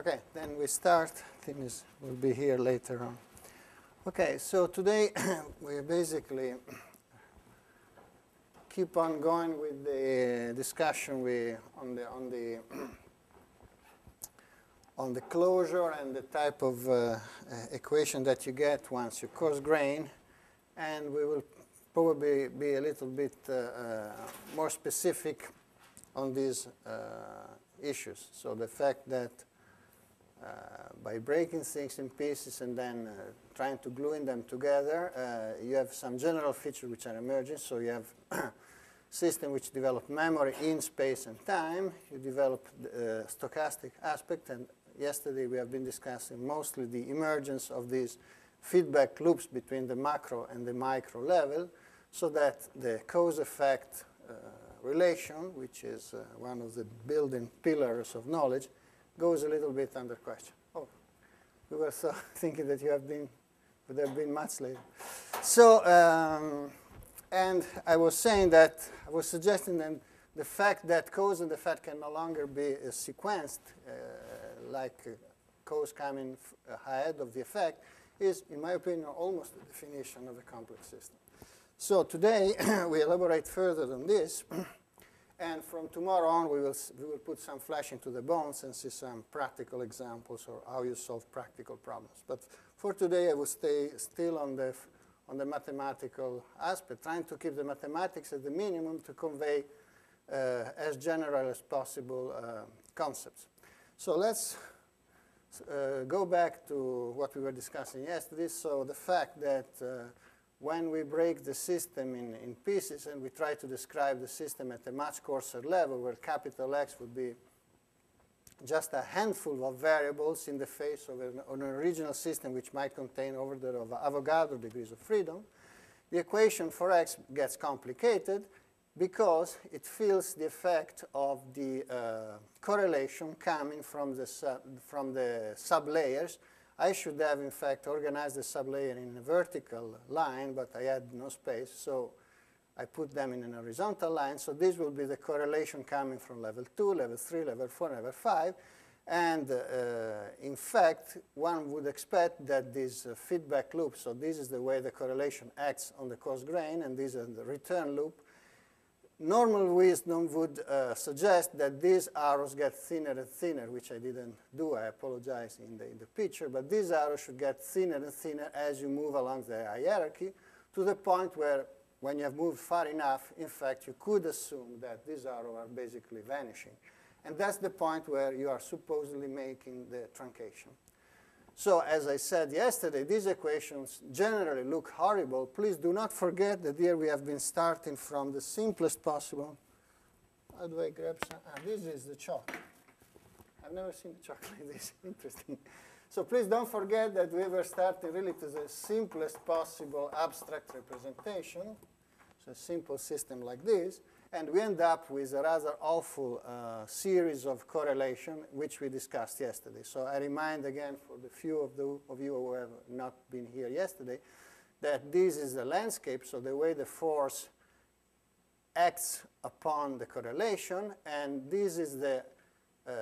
Okay, then we start. Things will be here later on. Okay, so today we basically keep on going with the discussion we on the on the on the closure and the type of uh, uh, equation that you get once you coarse grain, and we will probably be a little bit uh, uh more specific on these uh, issues. So the fact that by breaking things in pieces and then uh, trying to gluing them together, uh, you have some general features which are emerging. So you have system which develop memory in space and time. You develop the stochastic aspect. And yesterday we have been discussing mostly the emergence of these feedback loops between the macro and the micro level so that the cause-effect uh, relation, which is uh, one of the building pillars of knowledge, goes a little bit under question. Oh, we were so thinking that you have been, would have been much later. So, um, and I was saying that, I was suggesting that the fact that cause and effect can no longer be uh, sequenced, uh, like uh, cause coming ahead of the effect, is, in my opinion, almost the definition of a complex system. So today, we elaborate further on this. And from tomorrow on, we will, we will put some flesh into the bones and see some practical examples or how you solve practical problems. But for today, I will stay still on the, on the mathematical aspect, trying to keep the mathematics at the minimum to convey uh, as general as possible uh, concepts. So let's uh, go back to what we were discussing yesterday. So the fact that uh, when we break the system in, in pieces and we try to describe the system at a much coarser level where capital X would be just a handful of variables in the face of an, an original system which might contain over order of Avogadro degrees of freedom, the equation for X gets complicated because it feels the effect of the uh, correlation coming from the, sub, from the sublayers I should have, in fact, organized the sublayer in a vertical line, but I had no space, so I put them in an horizontal line. So this will be the correlation coming from level 2, level 3, level 4, level 5. And uh, in fact, one would expect that this uh, feedback loop, so this is the way the correlation acts on the coarse grain, and this is the return loop, normal wisdom would uh, suggest that these arrows get thinner and thinner, which I didn't do. I apologize in the, in the picture. But these arrows should get thinner and thinner as you move along the hierarchy to the point where when you have moved far enough, in fact, you could assume that these arrows are basically vanishing. And that's the point where you are supposedly making the truncation. So as I said yesterday, these equations generally look horrible. Please do not forget that here we have been starting from the simplest possible. How do I grab some? Ah, this is the chalk. I've never seen a chalk like this. Interesting. So please don't forget that we were starting really to the simplest possible abstract representation. A simple system like this. And we end up with a rather awful uh, series of correlation, which we discussed yesterday. So I remind again for the few of, the, of you who have not been here yesterday, that this is the landscape, so the way the force acts upon the correlation, and this is the uh,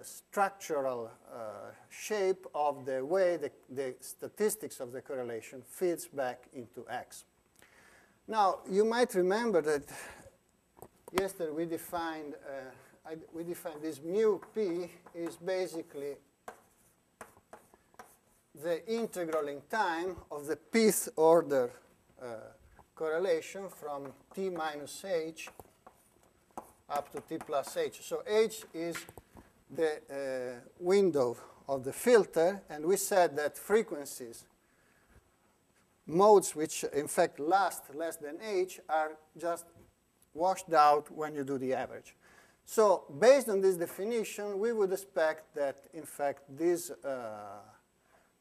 structural uh, shape of the way the, the statistics of the correlation feeds back into X. Now, you might remember that yesterday we defined, uh, I, we defined this mu p is basically the integral in time of the pth order uh, correlation from t minus h up to t plus h. So h is the uh, window of the filter, and we said that frequencies, modes which in fact last less than h, are just washed out when you do the average. So based on this definition, we would expect that, in fact, these, uh,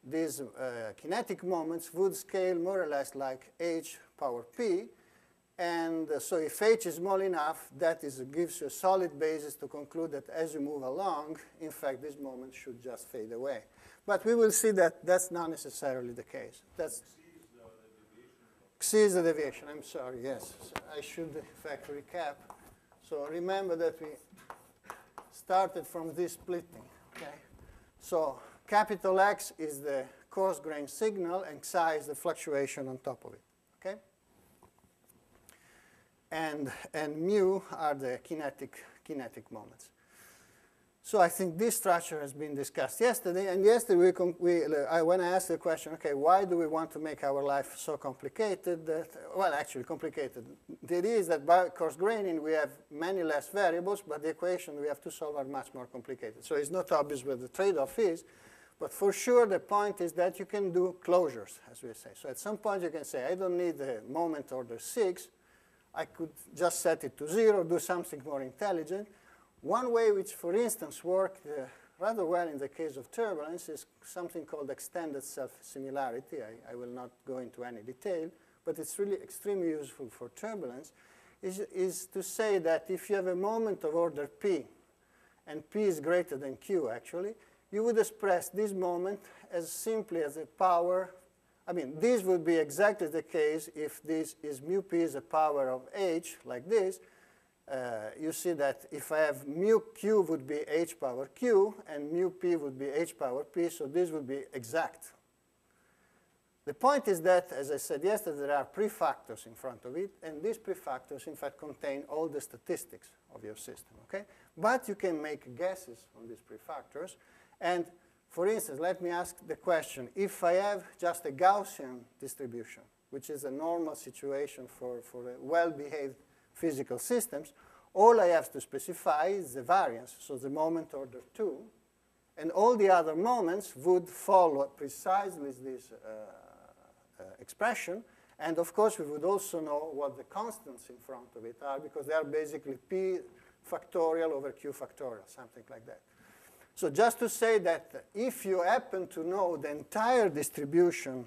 these uh, kinetic moments would scale more or less like h power p. And uh, so if h is small enough, that is, gives you a solid basis to conclude that as you move along, in fact, these moments should just fade away. But we will see that that's not necessarily the case. That's exceeds the deviation. I'm sorry, yes. So I should, in fact, recap. So remember that we started from this splitting, okay? So capital X is the coarse grain signal, and Xi is the fluctuation on top of it. Okay? And, and mu are the kinetic, kinetic moments. So I think this structure has been discussed yesterday. And yesterday, we, we uh, I, when I asked the question, okay, why do we want to make our life so complicated? That, well, actually complicated. The idea is that by coarse graining, we have many less variables, but the equation we have to solve are much more complicated. So it's not obvious what the trade-off is. But for sure, the point is that you can do closures, as we say. So at some point, you can say, I don't need the moment order 6. I could just set it to 0, do something more intelligent. One way which, for instance, worked uh, rather well in the case of turbulence is something called extended self-similarity. I, I, will not go into any detail, but it's really extremely useful for turbulence, is, is to say that if you have a moment of order p, and p is greater than q, actually, you would express this moment as simply as a power. I mean, this would be exactly the case if this is mu p is a power of h, like this, uh, you see that if I have mu q would be h power q, and mu p would be h power p, so this would be exact. The point is that, as I said yesterday, there are prefactors in front of it, and these prefactors, in fact, contain all the statistics of your system, okay? But you can make guesses on these prefactors, and for instance, let me ask the question, if I have just a Gaussian distribution, which is a normal situation for, for a well-behaved physical systems, all I have to specify is the variance, so the moment order 2, and all the other moments would follow precisely this uh, uh, expression, and of course we would also know what the constants in front of it are, because they are basically p factorial over q factorial, something like that. So just to say that if you happen to know the entire distribution,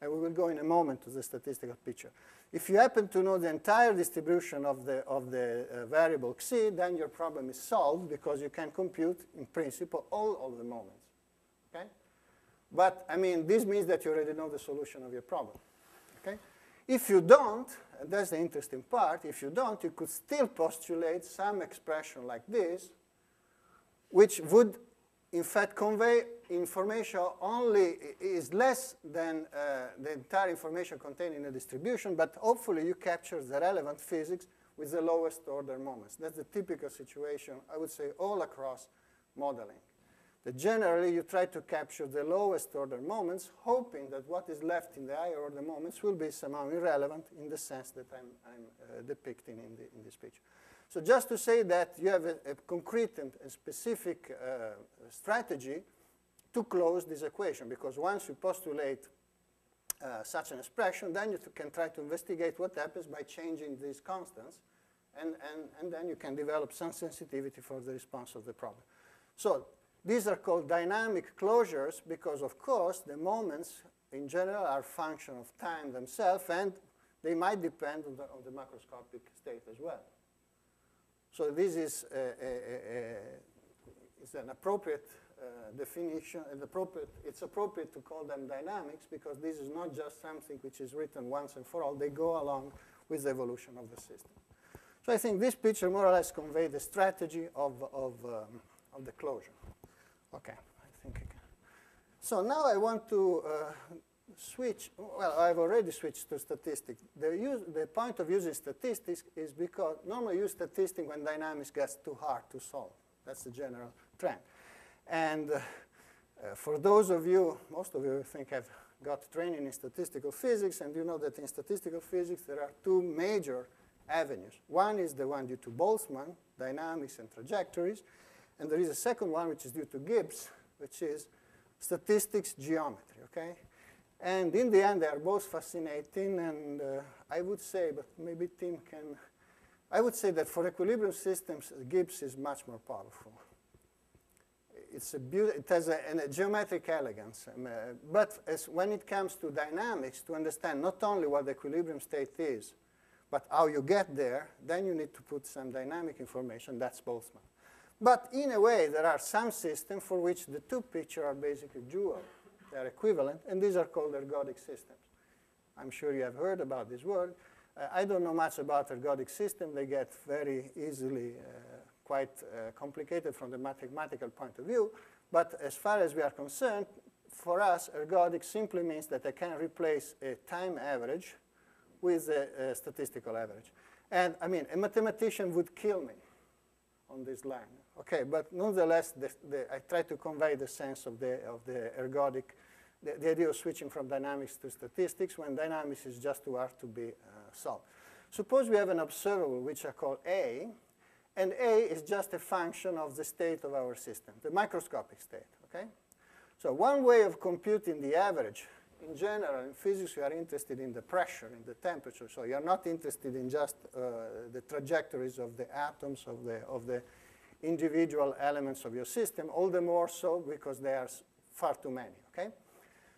and we will go in a moment to the statistical picture, if you happen to know the entire distribution of the, of the uh, variable xi, then your problem is solved because you can compute, in principle, all of the moments. Okay? But, I mean, this means that you already know the solution of your problem. Okay? If you don't, and that's the interesting part, if you don't, you could still postulate some expression like this, which would in fact, convey information only is less than uh, the entire information contained in a distribution, but hopefully you capture the relevant physics with the lowest order moments. That's the typical situation, I would say, all across modeling. That generally you try to capture the lowest order moments, hoping that what is left in the higher order moments will be somehow irrelevant in the sense that I'm, I'm uh, depicting in, the, in this picture. So just to say that you have a, a concrete and specific uh, strategy to close this equation, because once you postulate uh, such an expression, then you can try to investigate what happens by changing these constants, and, and, and then you can develop some sensitivity for the response of the problem. So these are called dynamic closures because, of course, the moments in general are function of time themselves, and they might depend on the, on the macroscopic state as well. So this is, a, a, a, is an appropriate uh, definition. And appropriate, it's appropriate to call them dynamics because this is not just something which is written once and for all. They go along with the evolution of the system. So I think this picture more or less conveys the strategy of, of, um, of the closure. Okay, I think I can. So now I want to uh, switch, well, I've already switched to statistics. The, the point of using statistics is because normally use statistics when dynamics gets too hard to solve. That's the general trend. And uh, uh, for those of you, most of you I think have got training in statistical physics, and you know that in statistical physics there are two major avenues. One is the one due to Boltzmann, dynamics and trajectories, and there is a second one which is due to Gibbs, which is statistics geometry, okay? And in the end, they are both fascinating, and uh, I would say, but maybe Tim can, I would say that for equilibrium systems, Gibbs is much more powerful. It's a it has a, a geometric elegance. Um, uh, but as, when it comes to dynamics, to understand not only what the equilibrium state is, but how you get there, then you need to put some dynamic information. That's Boltzmann. But in a way, there are some systems for which the two pictures are basically dual. They're equivalent, and these are called ergodic systems. I'm sure you have heard about this word. Uh, I don't know much about ergodic systems. They get very easily uh, quite uh, complicated from the mathematical point of view. But as far as we are concerned, for us, ergodic simply means that I can replace a time average with a, a statistical average. And I mean, a mathematician would kill me on this line. Okay, but nonetheless, the, the, I try to convey the sense of the, of the ergodic, the, idea of switching from dynamics to statistics when dynamics is just too hard to be uh, solved. Suppose we have an observable which I call A, and A is just a function of the state of our system, the microscopic state, okay? So one way of computing the average, in general, in physics, you are interested in the pressure, in the temperature. So you're not interested in just uh, the trajectories of the atoms, of the, of the individual elements of your system, all the more so because they are far too many, okay?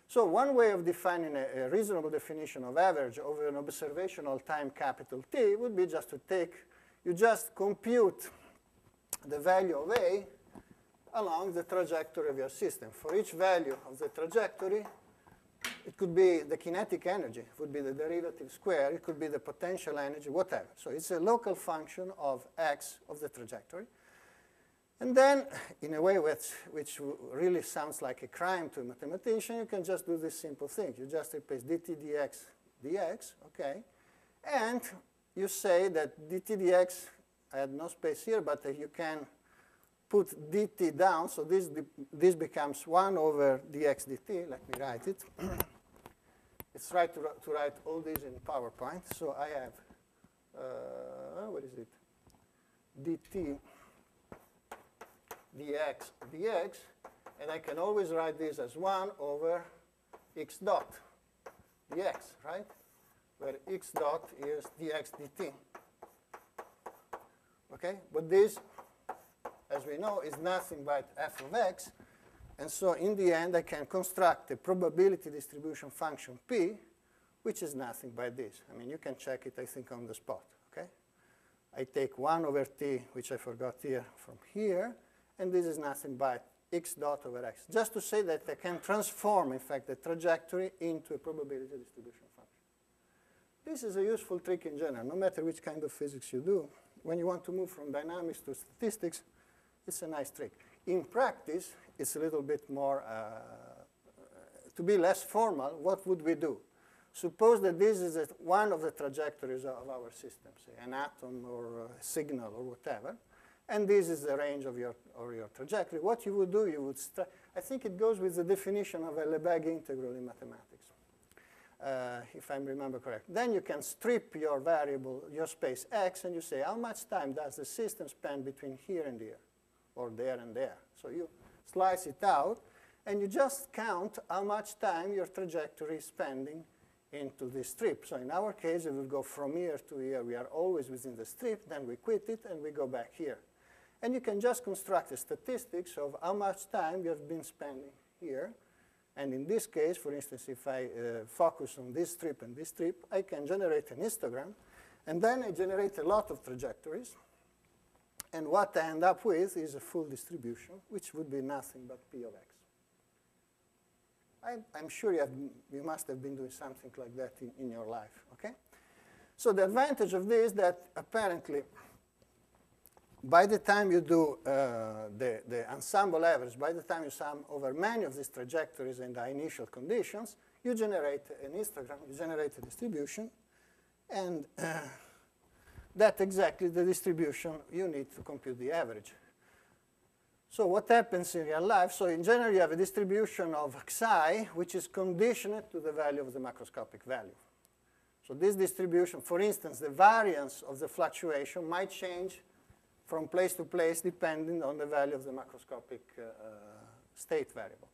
So one way of defining a, a, reasonable definition of average over an observational time capital T would be just to take, you just compute the value of A along the trajectory of your system. For each value of the trajectory, it could be the kinetic energy, it would be the derivative square, it could be the potential energy, whatever. So it's a local function of x of the trajectory. And then, in a way which, which really sounds like a crime to a mathematician, you can just do this simple thing. You just replace dt dx dx, okay? And you say that dt dx, I had no space here, but uh, you can put dt down, so this, this becomes 1 over dx dt. Let me write it. it's right to, to write all this in PowerPoint. So I have, uh, what is it? dt dx dx, and I can always write this as 1 over x dot dx, right? Where x dot is dx dt. Okay, but this, as we know, is nothing but f of x, and so in the end, I can construct a probability distribution function p, which is nothing but this. I mean, you can check it, I think, on the spot, okay? I take 1 over t, which I forgot here, from here, and this is nothing but x dot over x. Just to say that I can transform, in fact, the trajectory into a probability distribution function. This is a useful trick in general, no matter which kind of physics you do. When you want to move from dynamics to statistics, it's a nice trick. In practice, it's a little bit more, uh, to be less formal, what would we do? Suppose that this is one of the trajectories of our system, say an atom or a signal or whatever and this is the range of your, or your trajectory. What you would do, you would, I think it goes with the definition of a Lebesgue integral in mathematics, uh, if I remember correct. Then you can strip your variable, your space x, and you say, how much time does the system spend between here and here, or there and there? So you slice it out, and you just count how much time your trajectory is spending into this strip. So in our case, it will go from here to here. We are always within the strip. Then we quit it, and we go back here. And you can just construct the statistics of how much time you have been spending here. And in this case, for instance, if I uh, focus on this strip and this strip, I can generate an histogram. And then I generate a lot of trajectories. And what I end up with is a full distribution, which would be nothing but P of x. I, am sure you, have, you, must have been doing something like that in, in your life, okay? So the advantage of this is that apparently by the time you do uh, the, the ensemble average, by the time you sum over many of these trajectories and the initial conditions, you generate an histogram, you generate a distribution, and uh, that's exactly the distribution you need to compute the average. So what happens in real life? So in general, you have a distribution of xi, which is conditioned to the value of the macroscopic value. So this distribution, for instance, the variance of the fluctuation might change from place to place depending on the value of the macroscopic uh, state variable.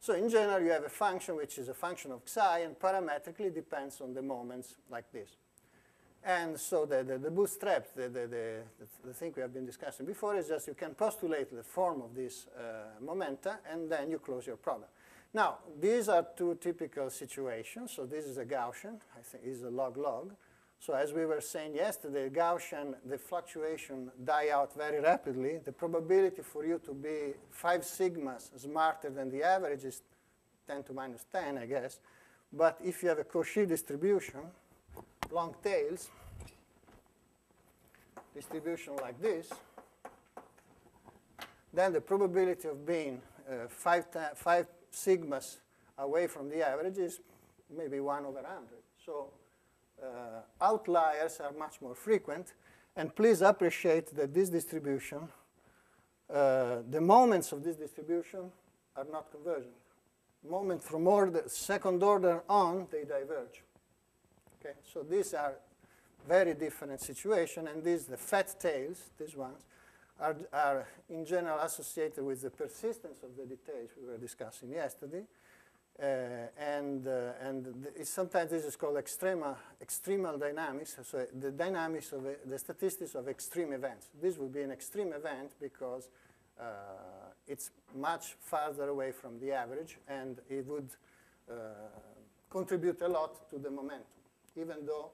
So in general, you have a function which is a function of psi and parametrically depends on the moments like this. And so the, the, the bootstrap, the, the, the, the, thing we have been discussing before is just you can postulate the form of this uh, momenta and then you close your problem. Now, these are two typical situations. So this is a Gaussian, I think is a log-log. So as we were saying yesterday, Gaussian, the fluctuation die out very rapidly. The probability for you to be 5 sigmas smarter than the average is 10 to minus 10, I guess. But if you have a Cauchy distribution, long tails, distribution like this, then the probability of being uh, five, five sigmas away from the average is maybe 1 over 100. So outliers are much more frequent. And please appreciate that this distribution, uh, the moments of this distribution are not convergent. Moment from order, second order on, they diverge. Okay, so these are very different situation, and these, the fat tails, these ones, are, are in general associated with the persistence of the details we were discussing yesterday. Uh, and uh, and sometimes this is called extrema, extremal dynamics, so the dynamics of the statistics of extreme events. This would be an extreme event because uh, it's much farther away from the average, and it would uh, contribute a lot to the momentum, even though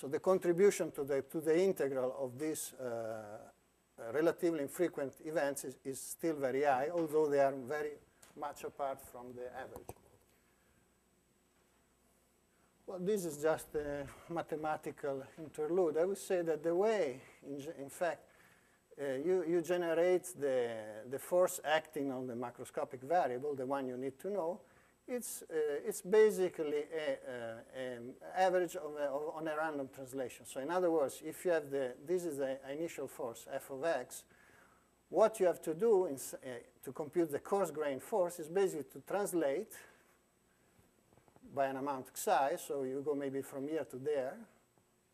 so the contribution to the, to the integral of these uh, relatively infrequent events is, is still very high, although they are very much apart from the average. Well, this is just a mathematical interlude. I would say that the way, in, in fact, uh, you, you generate the, the force acting on the macroscopic variable, the one you need to know, it's, uh, it's basically an average of a, of, on a random translation. So in other words, if you have the, this is the initial force, f of x, what you have to do in, uh, to compute the coarse grain force is basically to translate by an amount xi, so you go maybe from here to there,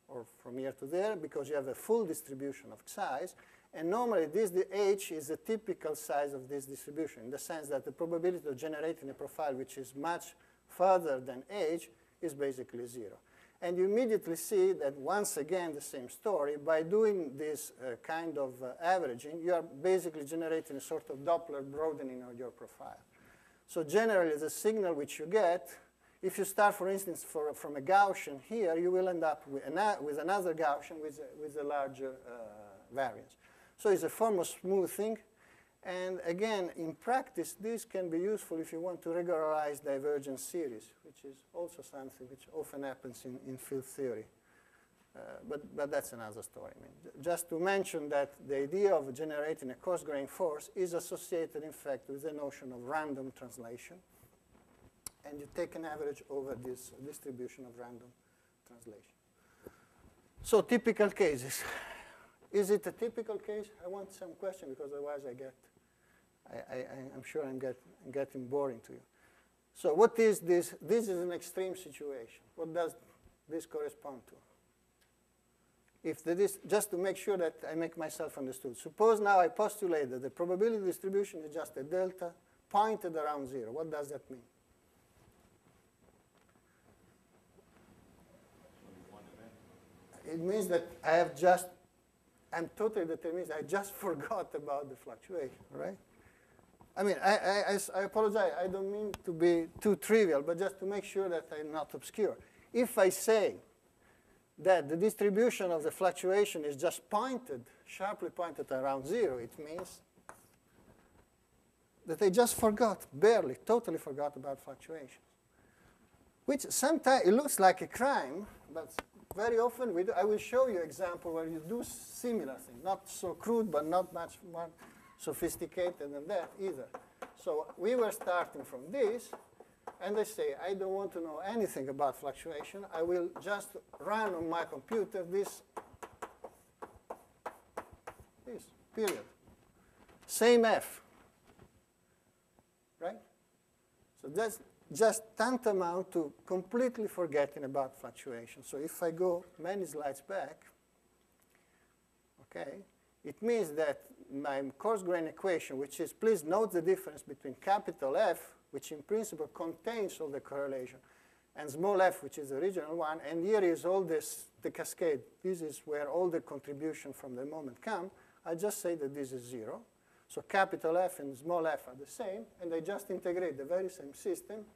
or from here to there, because you have a full distribution of xi's, and normally, this the h is the typical size of this distribution, in the sense that the probability of generating a profile which is much further than h is basically zero. And you immediately see that once again, the same story, by doing this uh, kind of uh, averaging, you are basically generating a sort of Doppler broadening of your profile. So generally, the signal which you get, if you start, for instance, for, from a Gaussian here, you will end up with, an, with another Gaussian with a, with a larger uh, variance. So it's a form of smoothing. And again, in practice, this can be useful if you want to regularize divergence series, which is also something which often happens in, in field theory. Uh, but, but that's another story. I mean, just to mention that the idea of generating a coarse grain force is associated, in fact, with the notion of random translation. And you take an average over this distribution of random translation. So typical cases. Is it a typical case? I want some question because otherwise I get, I, I'm sure I'm, get, getting boring to you. So what is this? This is an extreme situation. What does this correspond to? If this, just to make sure that I make myself understood. Suppose now I postulate that the probability distribution is just a delta pointed around zero. What does that mean? It means that I have just I'm totally determined. I just forgot about the fluctuation, right? I mean, I, I, I, apologize. I don't mean to be too trivial, but just to make sure that I'm not obscure. If I say that the distribution of the fluctuation is just pointed, sharply pointed around zero, it means that I just forgot, barely, totally forgot about fluctuations. Which sometimes it looks like a crime, but very often, we do, I will show you example where you do similar things. Not so crude, but not much more sophisticated than that either. So we were starting from this, and I say, I don't want to know anything about fluctuation. I will just run on my computer this, this, period. Same f, right? So that's just tantamount to completely forgetting about fluctuation. So if I go many slides back, okay, it means that my coarse grain equation, which is, please note the difference between capital F, which in principle contains all the correlation, and small f, which is the original one, and here is all this, the cascade. This is where all the contribution from the moment come. I just say that this is zero. So capital F and small f are the same, and I just integrate the very same system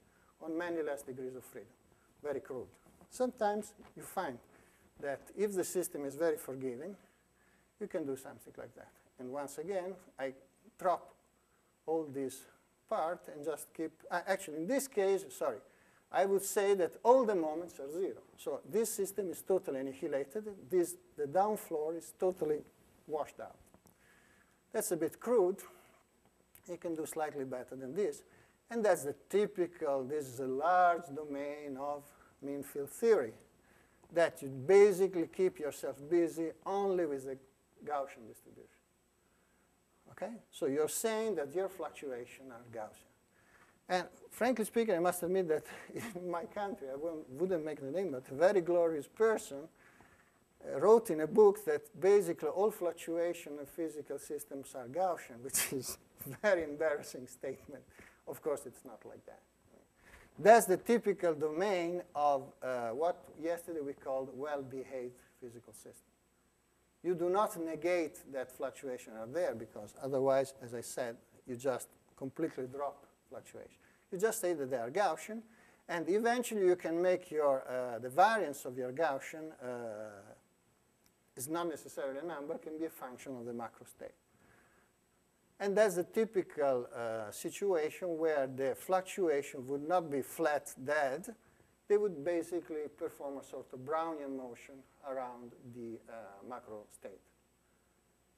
on many less degrees of freedom. Very crude. Sometimes you find that if the system is very forgiving, you can do something like that. And once again, I drop all this part and just keep, uh, actually in this case, sorry, I would say that all the moments are zero. So this system is totally annihilated. This, the down floor is totally washed out. That's a bit crude, You can do slightly better than this. And that's the typical, this is a large domain of mean field theory, that you basically keep yourself busy only with the Gaussian distribution. Okay? So you're saying that your fluctuations are Gaussian. And frankly speaking, I must admit that in my country, I wouldn't make the name, but a very glorious person uh, wrote in a book that basically all fluctuation of physical systems are Gaussian, which is a very embarrassing statement. Of course, it's not like that. That's the typical domain of uh, what yesterday we called well-behaved physical system. You do not negate that fluctuation are there because otherwise, as I said, you just completely drop fluctuation. You just say that they are Gaussian, and eventually you can make your, uh, the variance of your Gaussian uh, is not necessarily a number, can be a function of the macro state. And that's a typical uh, situation where the fluctuation would not be flat dead. They would basically perform a sort of Brownian motion around the uh, macro state.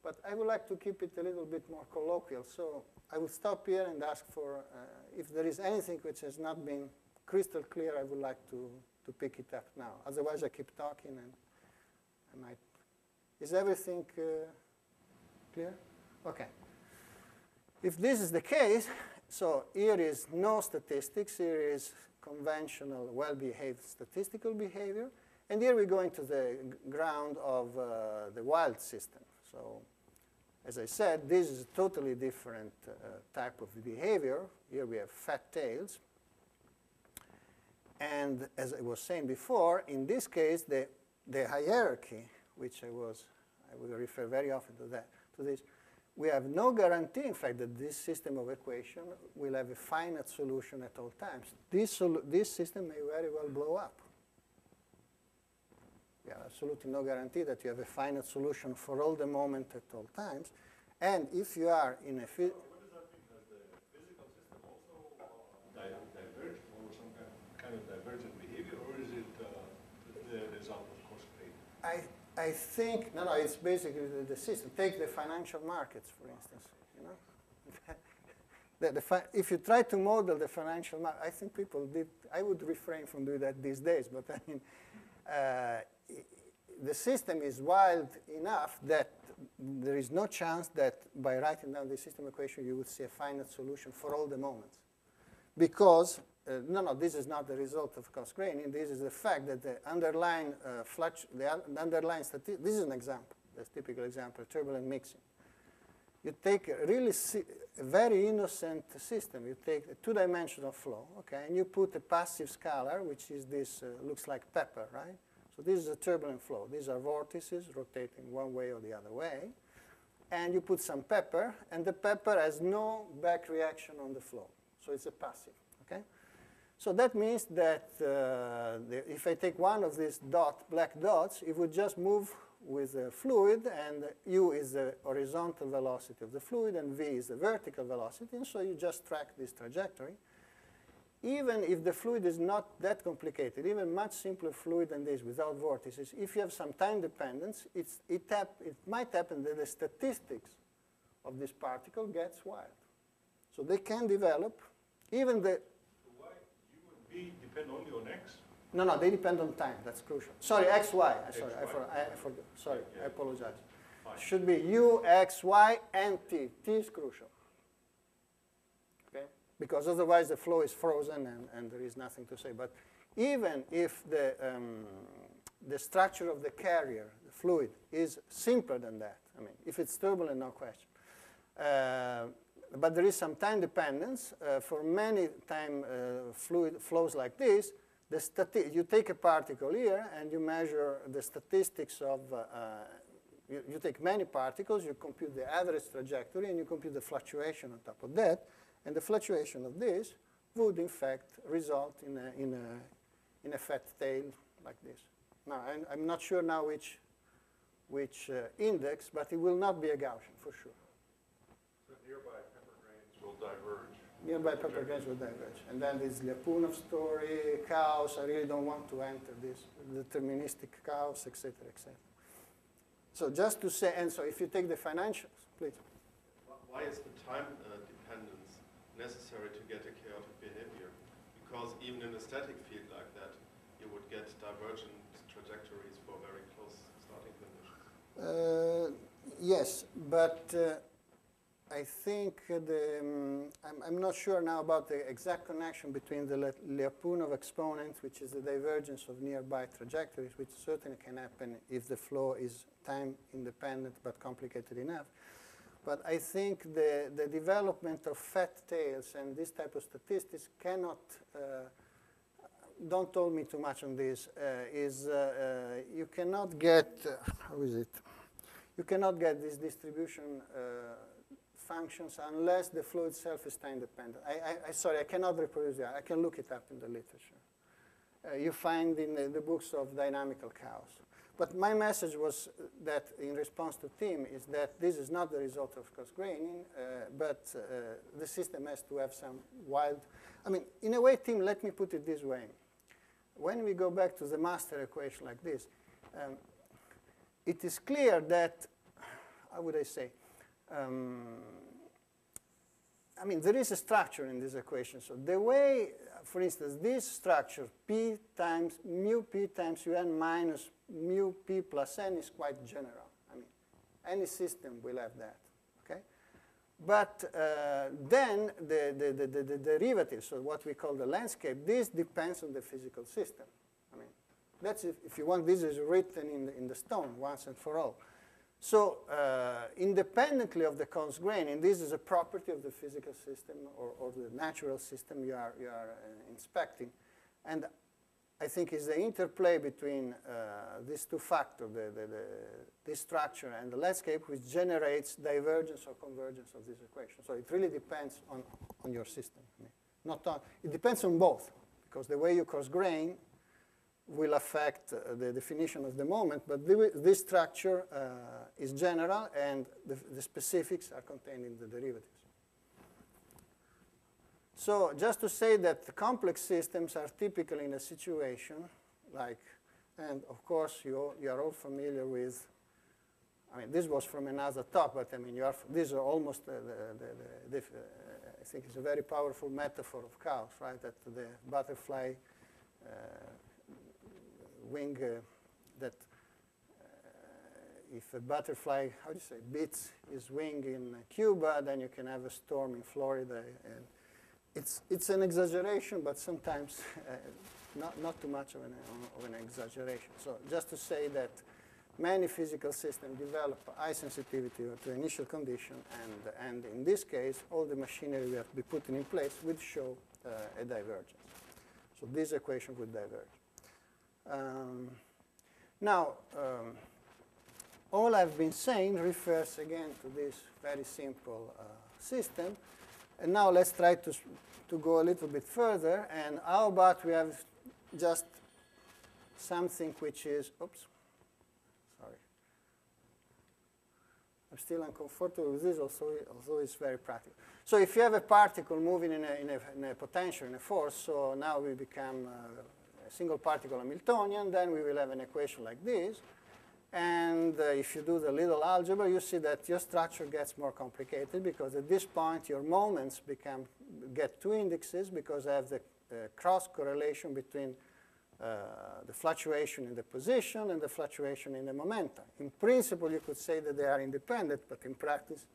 But I would like to keep it a little bit more colloquial, so I will stop here and ask for, uh, if there is anything which has not been crystal clear, I would like to, to pick it up now. Otherwise, I keep talking and I might. Is everything uh, clear? Okay. If this is the case, so here is no statistics, here is conventional well-behaved statistical behavior, and here we go into the ground of uh, the wild system. So as I said, this is a totally different uh, type of behavior. Here we have fat tails. And as I was saying before, in this case, the, the hierarchy, which I was, I will refer very often to that, to this, we have no guarantee, in fact, that this system of equation will have a finite solution at all times. This, this system may very well blow up. We have absolutely no guarantee that you have a finite solution for all the moment at all times. And if you are in a... What does that mean? Does the physical system also uh, diverge or some kind of divergent behavior, or is it uh, the result of coarse-grain? I, think, no, no, it's basically the, the, system. Take the financial markets, for instance. You know, the, the if you try to model the financial market, I think people did, I would refrain from doing that these days, but I mean, uh, the system is wild enough that there is no chance that by writing down the system equation you would see a finite solution for all the moments. Because uh, no, no, this is not the result of coarse graining. This is the fact that the underlying uh, fluctu the underlying statistics, this is an example, that's a typical example, turbulent mixing. You take a really a very innocent system. You take a two-dimensional flow, okay, and you put a passive scalar, which is this, uh, looks like pepper, right? So this is a turbulent flow. These are vortices rotating one way or the other way. And you put some pepper, and the pepper has no back reaction on the flow. So it's a passive? So that means that uh, the, if I take one of these dot, black dots, it would just move with the fluid, and u is the horizontal velocity of the fluid, and v is the vertical velocity, and so you just track this trajectory. Even if the fluid is not that complicated, even much simpler fluid than this without vortices, if you have some time dependence, it, tap, it might happen that the statistics of this particle gets wild. So they can develop, even the depend only on x? No, no, they depend on time. That's crucial. Sorry, x, y. Sorry, I, for, I forgot. Sorry, yeah. I apologize. Fine. Should be u, x, y, and t. T is crucial. Okay? Because otherwise the flow is frozen and, and there is nothing to say. But even if the, um, the structure of the carrier, the fluid, is simpler than that, I mean, if it's turbulent, no question. Uh, but there is some time dependence. Uh, for many time uh, fluid flows like this, the you take a particle here and you measure the statistics of, uh, uh, you, you, take many particles, you compute the average trajectory, and you compute the fluctuation on top of that. And the fluctuation of this would, in fact, result in a, in a, in a fat tail like this. Now, I'm, I'm not sure now which, which uh, index, but it will not be a Gaussian for sure diverge. Nearby pepper grains will diverge. And then this Lyapunov story, chaos, I really don't want to enter this, deterministic chaos, etc., etc. So just to say, and so if you take the financials, please. Why is the time uh, dependent necessary to get a chaotic behavior. Because even in a static field like that, you would get divergent trajectories for very close starting conditions. Uh, yes, but uh, I think the, um, I'm, I'm, not sure now about the exact connection between the Le Lyapunov exponent, which is the divergence of nearby trajectories, which certainly can happen if the flow is time independent but complicated enough. But I think the, the development of fat tails and this type of statistics cannot, uh, don't tell me too much on this, uh, is uh, uh you cannot get, how is it? You cannot get this distribution uh, functions unless the flow itself is time dependent. I, I, I, sorry, I cannot reproduce that. I can look it up in the literature. you find in the, the books of dynamical chaos. But my message was that in response to Tim is that this is not the result of coarse-graining, uh, but uh, the system has to have some wild, I mean, in a way, Tim, let me put it this way. When we go back to the master equation like this, um, it is clear that, how would I say, um, I mean, there is a structure in this equation. So the way, for instance, this structure, p times mu p times un minus mu p plus n is quite general. I mean, any system will have that, okay? But uh, then the, the, the, the, the derivative, so what we call the landscape, this depends on the physical system. I mean, that's if, if you want, this is written in the, in the stone once and for all. So uh, independently of the Coarse-Graining, this is a property of the physical system or, or the natural system you are, you are uh, inspecting. And I think it's the interplay between uh, these two factors, the, the, the, this structure and the landscape, which generates divergence or convergence of this equation. So it really depends on, on your system. Not on, it depends on both, because the way you coarse-grain will affect the definition of the moment, but this structure uh, is general and the, the, specifics are contained in the derivatives. So just to say that complex systems are typically in a situation like, and of course you, you are all familiar with, I mean, this was from another talk, but I mean, you are, these are almost, uh, the, the, the, uh, I think it's a very powerful metaphor of chaos, right? That the butterfly uh, wing uh, that uh, if a butterfly, how do you say, beats his wing in Cuba, then you can have a storm in Florida. And it's, it's an exaggeration, but sometimes uh, not, not too much of an, of an exaggeration. So just to say that many physical systems develop high sensitivity to initial condition, and, and in this case, all the machinery we have to be putting in place would show uh, a divergence. So this equation would diverge. Um, now, um, all I've been saying refers again to this very simple uh, system. And now let's try to, to go a little bit further. And how about we have just something which is, oops, sorry. I'm still uncomfortable with this, also, although it's very practical. So if you have a particle moving in a, in a, in a potential, in a force, so now we become uh, single particle Hamiltonian, then we will have an equation like this. And uh, if you do the little algebra, you see that your structure gets more complicated because at this point your moments become get two indexes because I have the uh, cross correlation between uh, the fluctuation in the position and the fluctuation in the momentum. In principle, you could say that they are independent, but in practice,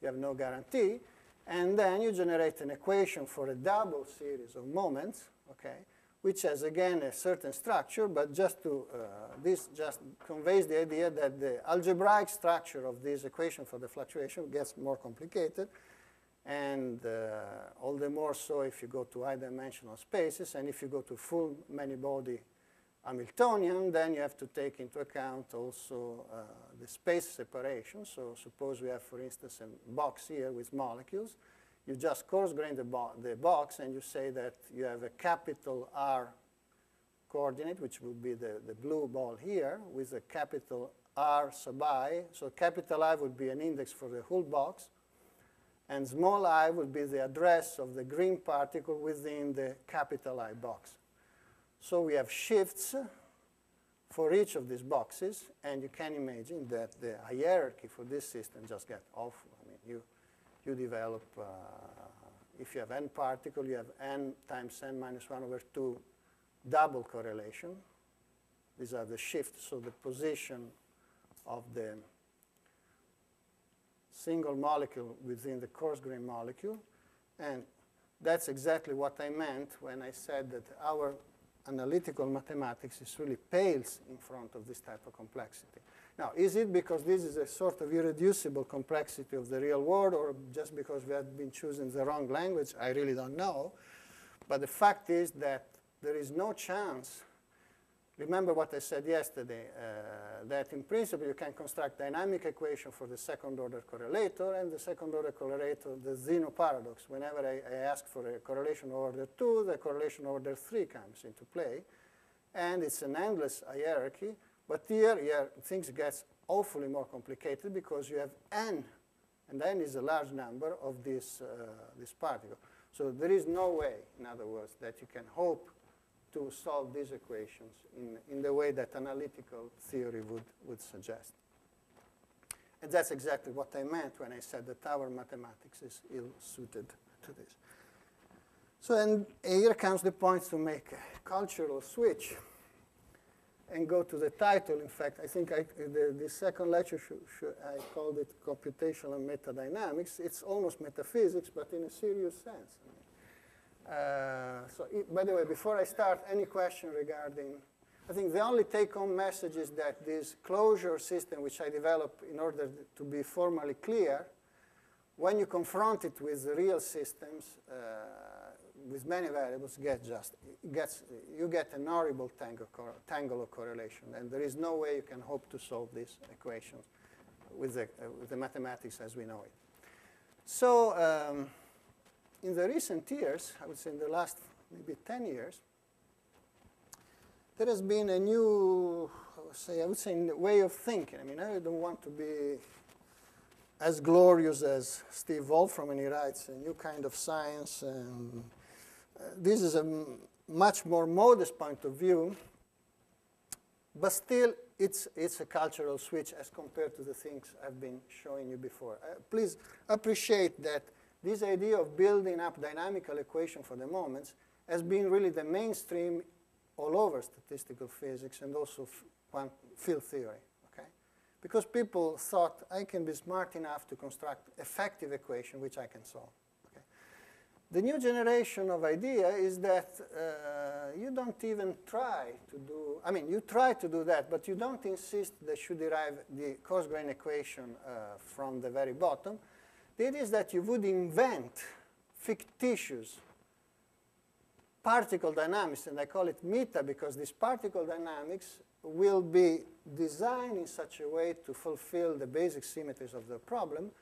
you have no guarantee. And then you generate an equation for a double series of moments, okay? Which has again a certain structure, but just to, uh, this just conveys the idea that the algebraic structure of this equation for the fluctuation gets more complicated, and uh, all the more so if you go to high-dimensional spaces, and if you go to full many-body Hamiltonian, then you have to take into account also uh, the space separation. So suppose we have, for instance, a box here with molecules, you just coarse grain the, bo the box and you say that you have a capital R coordinate, which will be the, the blue ball here, with a capital R sub i. So capital I would be an index for the whole box, and small i would be the address of the green particle within the capital I box. So we have shifts for each of these boxes, and you can imagine that the hierarchy for this system just gets awful. I mean, you you develop uh, if you have n particle, you have n times n minus 1 over 2 double correlation. These are the shifts, so the position of the single molecule within the coarse grain molecule. And that's exactly what I meant when I said that our analytical mathematics is really pales in front of this type of complexity. Now, is it because this is a sort of irreducible complexity of the real world or just because we have been choosing the wrong language? I really don't know. But the fact is that there is no chance Remember what I said yesterday, uh, that in principle you can construct dynamic equation for the second order correlator and the second order correlator, the Zeno paradox. Whenever I, I ask for a correlation order 2, the correlation order 3 comes into play. And it's an endless hierarchy. But here, here things get awfully more complicated because you have n, and n is a large number of this, uh, this particle. So there is no way, in other words, that you can hope to solve these equations in, in the way that analytical theory would, would suggest. And that's exactly what I meant when I said that our mathematics is ill-suited to this. So and here comes the point to make a cultural switch and go to the title. In fact, I think I, the, the second lecture, should, should, I called it Computational Metadynamics. It's almost metaphysics, but in a serious sense. Uh, so, it, by the way, before I start, any question regarding, I think the only take-home message is that this closure system, which I developed in order to be formally clear, when you confront it with real systems, uh, with many variables, get just gets you get an horrible tangle, tangle of correlation, and there is no way you can hope to solve these equations with the, uh, with the mathematics as we know it. So. Um, in the recent years, I would say in the last maybe 10 years, there has been a new, I would say, I would say way of thinking. I mean, I don't want to be as glorious as Steve Wolfram when he writes a new kind of science. And this is a much more modest point of view, but still it's, it's a cultural switch as compared to the things I've been showing you before. Uh, please appreciate that this idea of building up dynamical equation for the moments has been really the mainstream all over statistical physics and also field theory. Okay? Because people thought I can be smart enough to construct effective equation which I can solve. The new generation of idea is that uh, you don't even try to do, I mean, you try to do that, but you don't insist that you derive the coarse grain equation uh, from the very bottom. The idea is that you would invent fictitious particle dynamics, and I call it meta because this particle dynamics will be designed in such a way to fulfill the basic symmetries of the problem,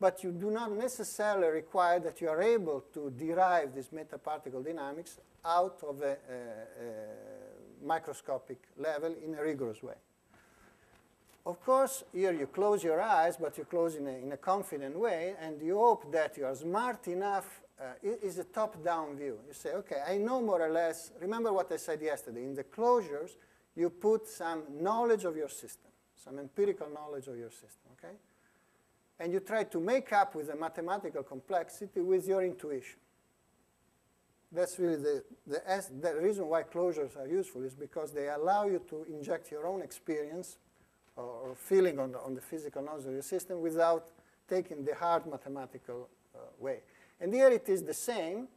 but you do not necessarily require that you are able to derive this metaparticle dynamics out of a, a, a microscopic level in a rigorous way. Of course, here you close your eyes, but you close in a, in a confident way, and you hope that you are smart enough. Uh, it is a top-down view. You say, okay, I know more or less. Remember what I said yesterday. In the closures, you put some knowledge of your system, some empirical knowledge of your system, okay? And you try to make up with the mathematical complexity with your intuition. That's really the, the, the reason why closures are useful is because they allow you to inject your own experience or feeling on the, on the physical knowledge of your system without taking the hard mathematical uh, way. And here it is the same.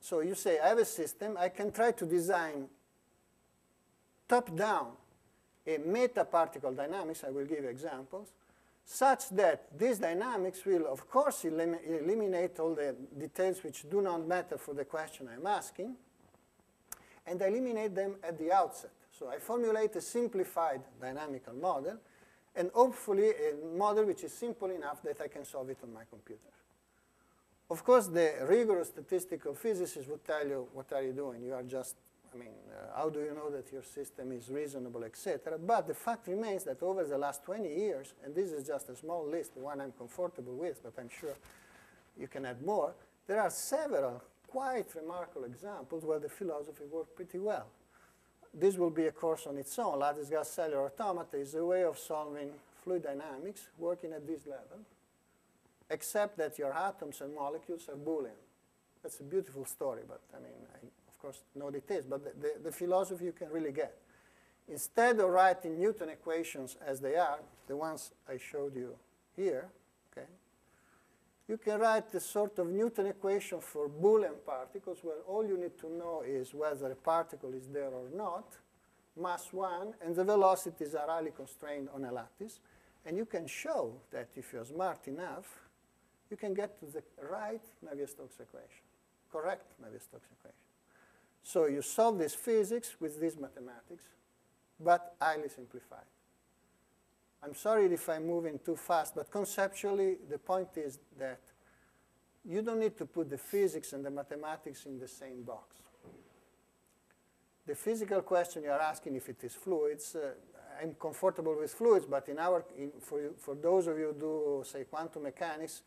So you say, I have a system. I can try to design top-down a meta-particle dynamics. I will give examples such that these dynamics will, of course, elim eliminate all the details which do not matter for the question I'm asking, and eliminate them at the outset. So I formulate a simplified dynamical model, and hopefully a model which is simple enough that I can solve it on my computer. Of course, the rigorous statistical physicists would tell you, what are you doing? You are just, I mean, uh, how do you know that your system is reasonable, etc. But the fact remains that over the last 20 years, and this is just a small list, one I'm comfortable with, but I'm sure you can add more, there are several quite remarkable examples where the philosophy worked pretty well this will be a course on its own. Lattice gas cellular automata is a way of solving fluid dynamics working at this level, except that your atoms and molecules are Boolean. That's a beautiful story, but I mean, I, course, know details, but the, the, the philosophy you can really get. Instead of writing Newton equations as they are, the ones I showed you here, okay, you can write the sort of Newton equation for Boolean particles where all you need to know is whether a particle is there or not, mass 1, and the velocities are highly constrained on a lattice. And you can show that if you're smart enough, you can get to the right Navier-Stokes equation, correct Navier-Stokes equation. So you solve this physics with this mathematics, but highly simplified. I'm sorry if I'm moving too fast, but conceptually, the point is that you don't need to put the physics and the mathematics in the same box. The physical question you're asking if it is fluids, uh, I'm comfortable with fluids, but in our, in, for, you, for those of you who do, say, quantum mechanics,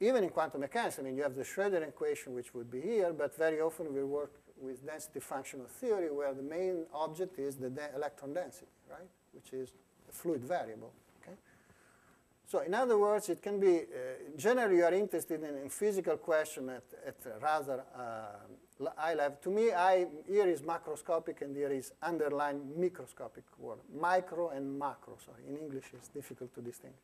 even in quantum mechanics, I mean, you have the Schroeder equation, which would be here, but very often we work with density functional theory, where the main object is the de electron density, right, which is a fluid variable. Okay? So in other words, it can be, uh, generally you are interested in, in physical question at, at rather uh, high level. To me, I, here is macroscopic and here is underlying microscopic word. Micro and macro, sorry. In English, it's difficult to distinguish.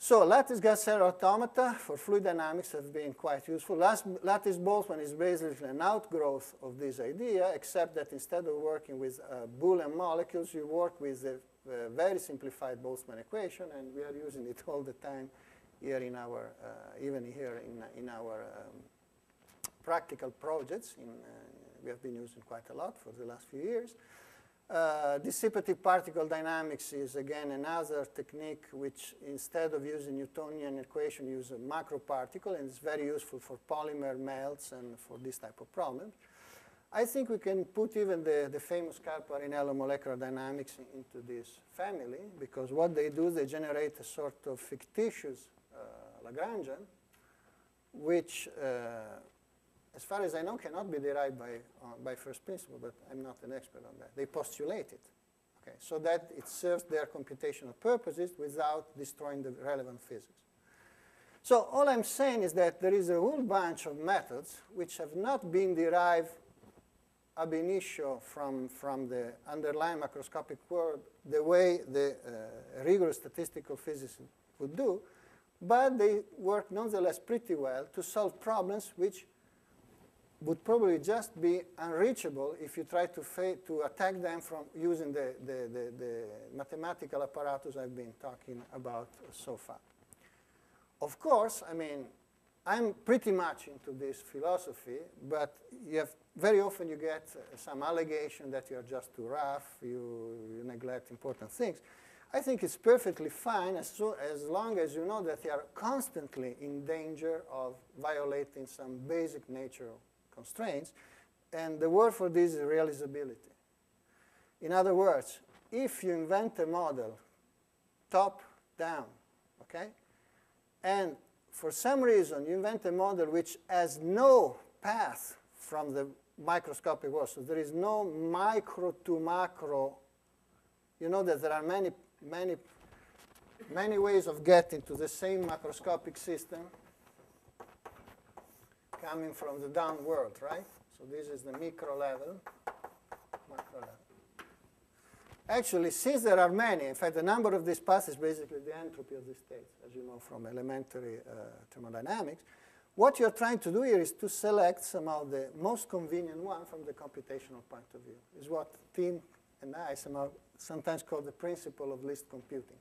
So lattice gas automata for fluid dynamics have been quite useful. lattice Boltzmann is basically an outgrowth of this idea, except that instead of working with uh, Boolean molecules, you work with a, a, very simplified Boltzmann equation, and we are using it all the time here in our, uh, even here in, in our um, practical projects. In, uh, we have been using quite a lot for the last few years. Uh, dissipative particle dynamics is again another technique which instead of using Newtonian equation use a macro particle and it's very useful for polymer melts and for this type of problem. I think we can put even the, the famous Car-Parrinello molecular dynamics into this family because what they do, they generate a sort of fictitious uh, Lagrangian which uh, as far as I know, cannot be derived by, uh, by first principle, but I'm not an expert on that. They postulate it, okay, so that it serves their computational purposes without destroying the relevant physics. So all I'm saying is that there is a whole bunch of methods which have not been derived ab initio from, from the underlying macroscopic world the way the uh, rigorous statistical physicists would do, but they work nonetheless pretty well to solve problems which would probably just be unreachable if you try to, to attack them from using the, the, the, the, mathematical apparatus I've been talking about so far. Of course, I mean, I'm pretty much into this philosophy, but you have, very often you get uh, some allegation that you're just too rough, you, you neglect important things. I think it's perfectly fine as, so, as long as you know that you are constantly in danger of violating some basic nature constraints. And the word for this is realizability. In other words, if you invent a model top down, okay, and for some reason you invent a model which has no path from the microscopic world, so there is no micro to macro, you know that there are many, many, many ways of getting to the same macroscopic system coming from the down world, right? So this is the micro level, level. Actually, since there are many, in fact, the number of these paths is basically the entropy of the states, as you know from elementary uh, thermodynamics. What you're trying to do here is to select somehow the most convenient one from the computational point of view. Is what Tim and I somehow sometimes call the principle of least computing.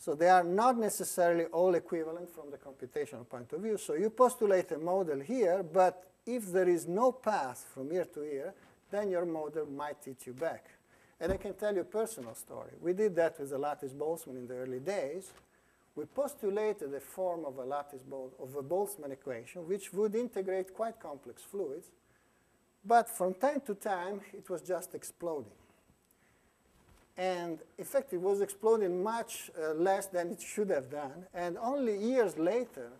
So they are not necessarily all equivalent from the computational point of view. So you postulate a model here, but if there is no path from here to here, then your model might hit you back. And I can tell you a personal story. We did that with the lattice Boltzmann in the early days. We postulated a form of a lattice of a Boltzmann equation, which would integrate quite complex fluids. But from time to time, it was just exploding. And in fact, it was exploding much uh, less than it should have done. And only years later,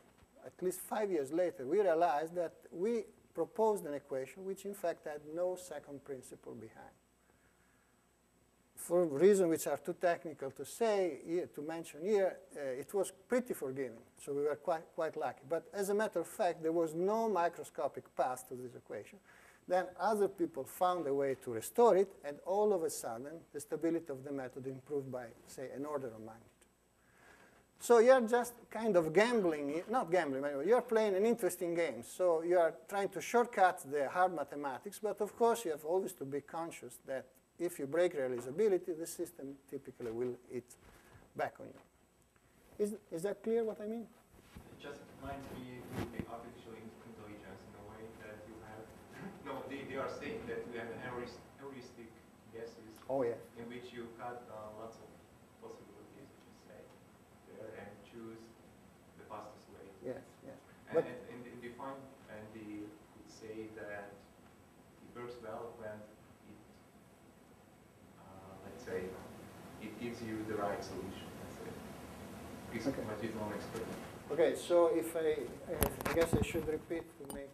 at least five years later, we realized that we proposed an equation which in fact had no second principle behind. for reasons which are too technical to say, here, to mention here, uh, it was pretty forgiving. So we were quite, quite lucky. But as a matter of fact, there was no microscopic path to this equation. Then other people found a way to restore it, and all of a sudden, the stability of the method improved by, say, an order of magnitude. So you're just kind of gambling, not gambling, but you're playing an interesting game. So you are trying to shortcut the hard mathematics, but of course you have always to be conscious that if you break realizability, the system typically will hit back on you. Is, is that clear what I mean? It just reminds me of the artificial intelligence in a way that you have, no, they, they are saying that you have heuristic guesses Oh, yeah. in which you cut uh, lots of possibilities, you say, there and choose the fastest way. Yes, yes. And, But- and, and, and define, and they would say that it works well when it, uh, let's say, it gives you the right solution, say. This Okay. what you don't expect. Okay, so if I, I guess I should repeat to make,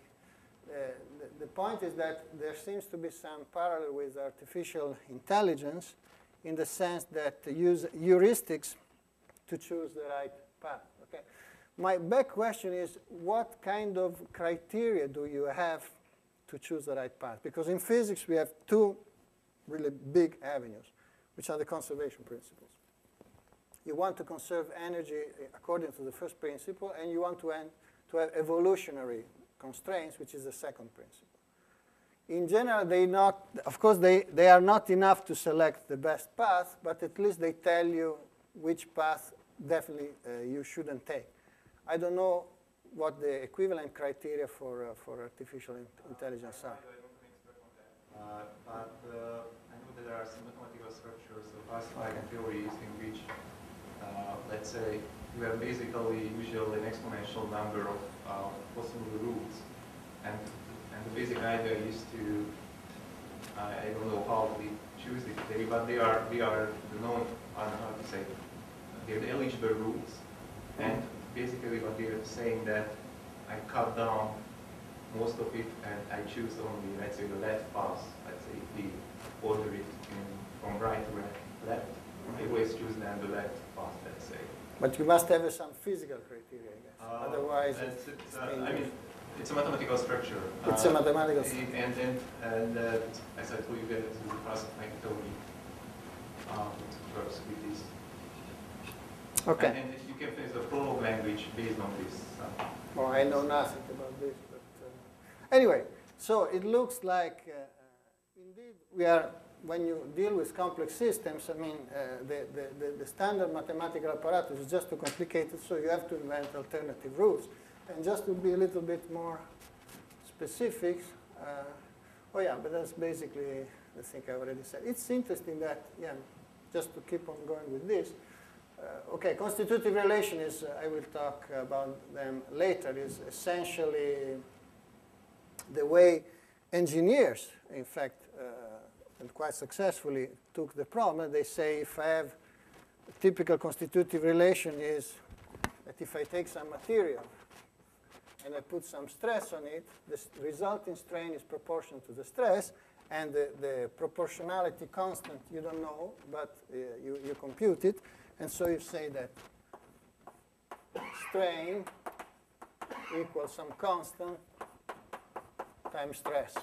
uh, the, point is that there seems to be some parallel with artificial intelligence in the sense that use heuristics to choose the right path, okay? My back question is, what kind of criteria do you have to choose the right path? Because in physics, we have two really big avenues, which are the conservation principles. You want to conserve energy according to the first principle, and you want to, end, to have evolutionary constraints, which is the second principle. In general, they not, of course, they, they are not enough to select the best path, but at least they tell you which path definitely uh, you shouldn't take. I don't know what the equivalent criteria for, uh, for artificial in- intelligence are. Uh, but uh, I know that there are some mathematical structures of classifying theories in which, uh, let's say, you have basically usually an exponential number of uh, possible routes. And, and the basic idea is to, I don't know how we choose it today, but they are, they are the known, I don't know how to say, they're the eligible routes. And basically what they're saying that I cut down most of it and I choose only, let's say, the left path. Let's say if we order it in, from right to left, left, I always choose then the left path, let's say. But you must have some physical criteria, I guess. Uh, Otherwise, it's, it's, it's uh, I mean, it's a mathematical structure. It's a Uh, mathematical it- And, and, and uh, as I told you, get it to the theory, uh, it works with this. Okay. And, and you can face the prolog language based on this. Uh, Well, I know nothing about this, but uh, anyway, so it looks like uh, uh, indeed we are, when you deal with complex systems, I mean, uh, the, the, the, the standard mathematical apparatus is just too complicated, so you have to invent alternative rules. And just to be a little bit more specific, uh, oh yeah, but that's basically the thing I already said. It's interesting that, yeah, just to keep on going with this, uh, okay, constitutive relation is, uh, I will talk about them later, is essentially the way engineers, in fact, uh, and quite successfully took the problem. They say if I have a typical constitutive relation is that if I take some material and I put some stress on it, the resulting strain is proportional to the stress, and the, the proportionality constant you don't know, but uh, you, you compute it, and so you say that strain equals some constant times stress.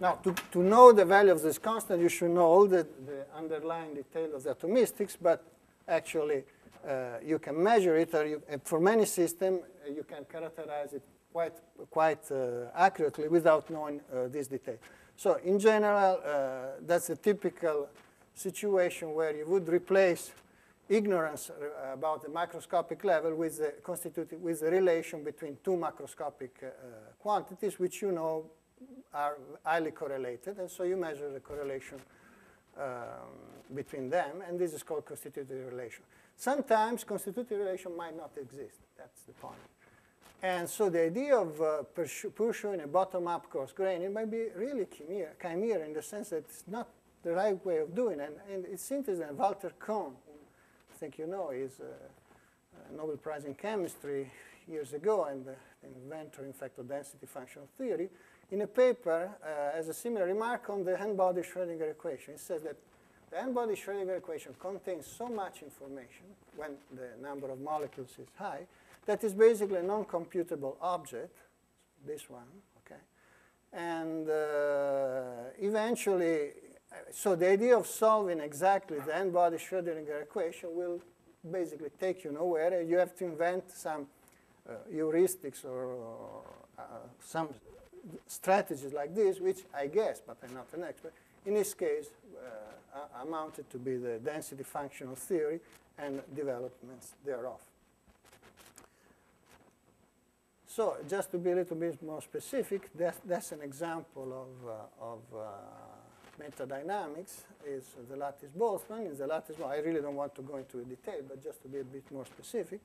Now, to, to know the value of this constant, you should know all the, the underlying detail of the atomistics, but actually uh, you can measure it, or you, and for many systems, uh, you can characterize it quite, quite uh, accurately without knowing uh, this detail. So in general, uh, that's a typical situation where you would replace ignorance uh, about the macroscopic level with the with the relation between two macroscopic uh, quantities, which you know are highly correlated, and so you measure the correlation um, between them, and this is called constitutive relation. Sometimes constitutive relation might not exist. That's the point. And so the idea of uh, pursuing a bottom-up coarse grain, it might be really chimera, chimera in the sense that it's not the right way of doing it. And, and it's interesting, Walter Kohn, I think you know, is a, a Nobel Prize in chemistry years ago, and uh, inventor, in fact, of density functional theory, in a paper uh, has a similar remark on the n-body Schrödinger equation. It says that the n-body Schrödinger equation contains so much information when the number of molecules is high that is basically a non-computable object, this one, okay? And uh, eventually, uh, so the idea of solving exactly the n-body Schrödinger equation will basically take you nowhere. You have to invent some uh, heuristics or uh, some strategies like this, which I guess, but I'm not an expert, in this case uh, amounted to be the density functional theory and developments thereof. So just to be a little bit more specific, that's, that's an example of, uh, of uh, metadynamics is the lattice Boltzmann. In the lattice, I really don't want to go into detail, but just to be a bit more specific,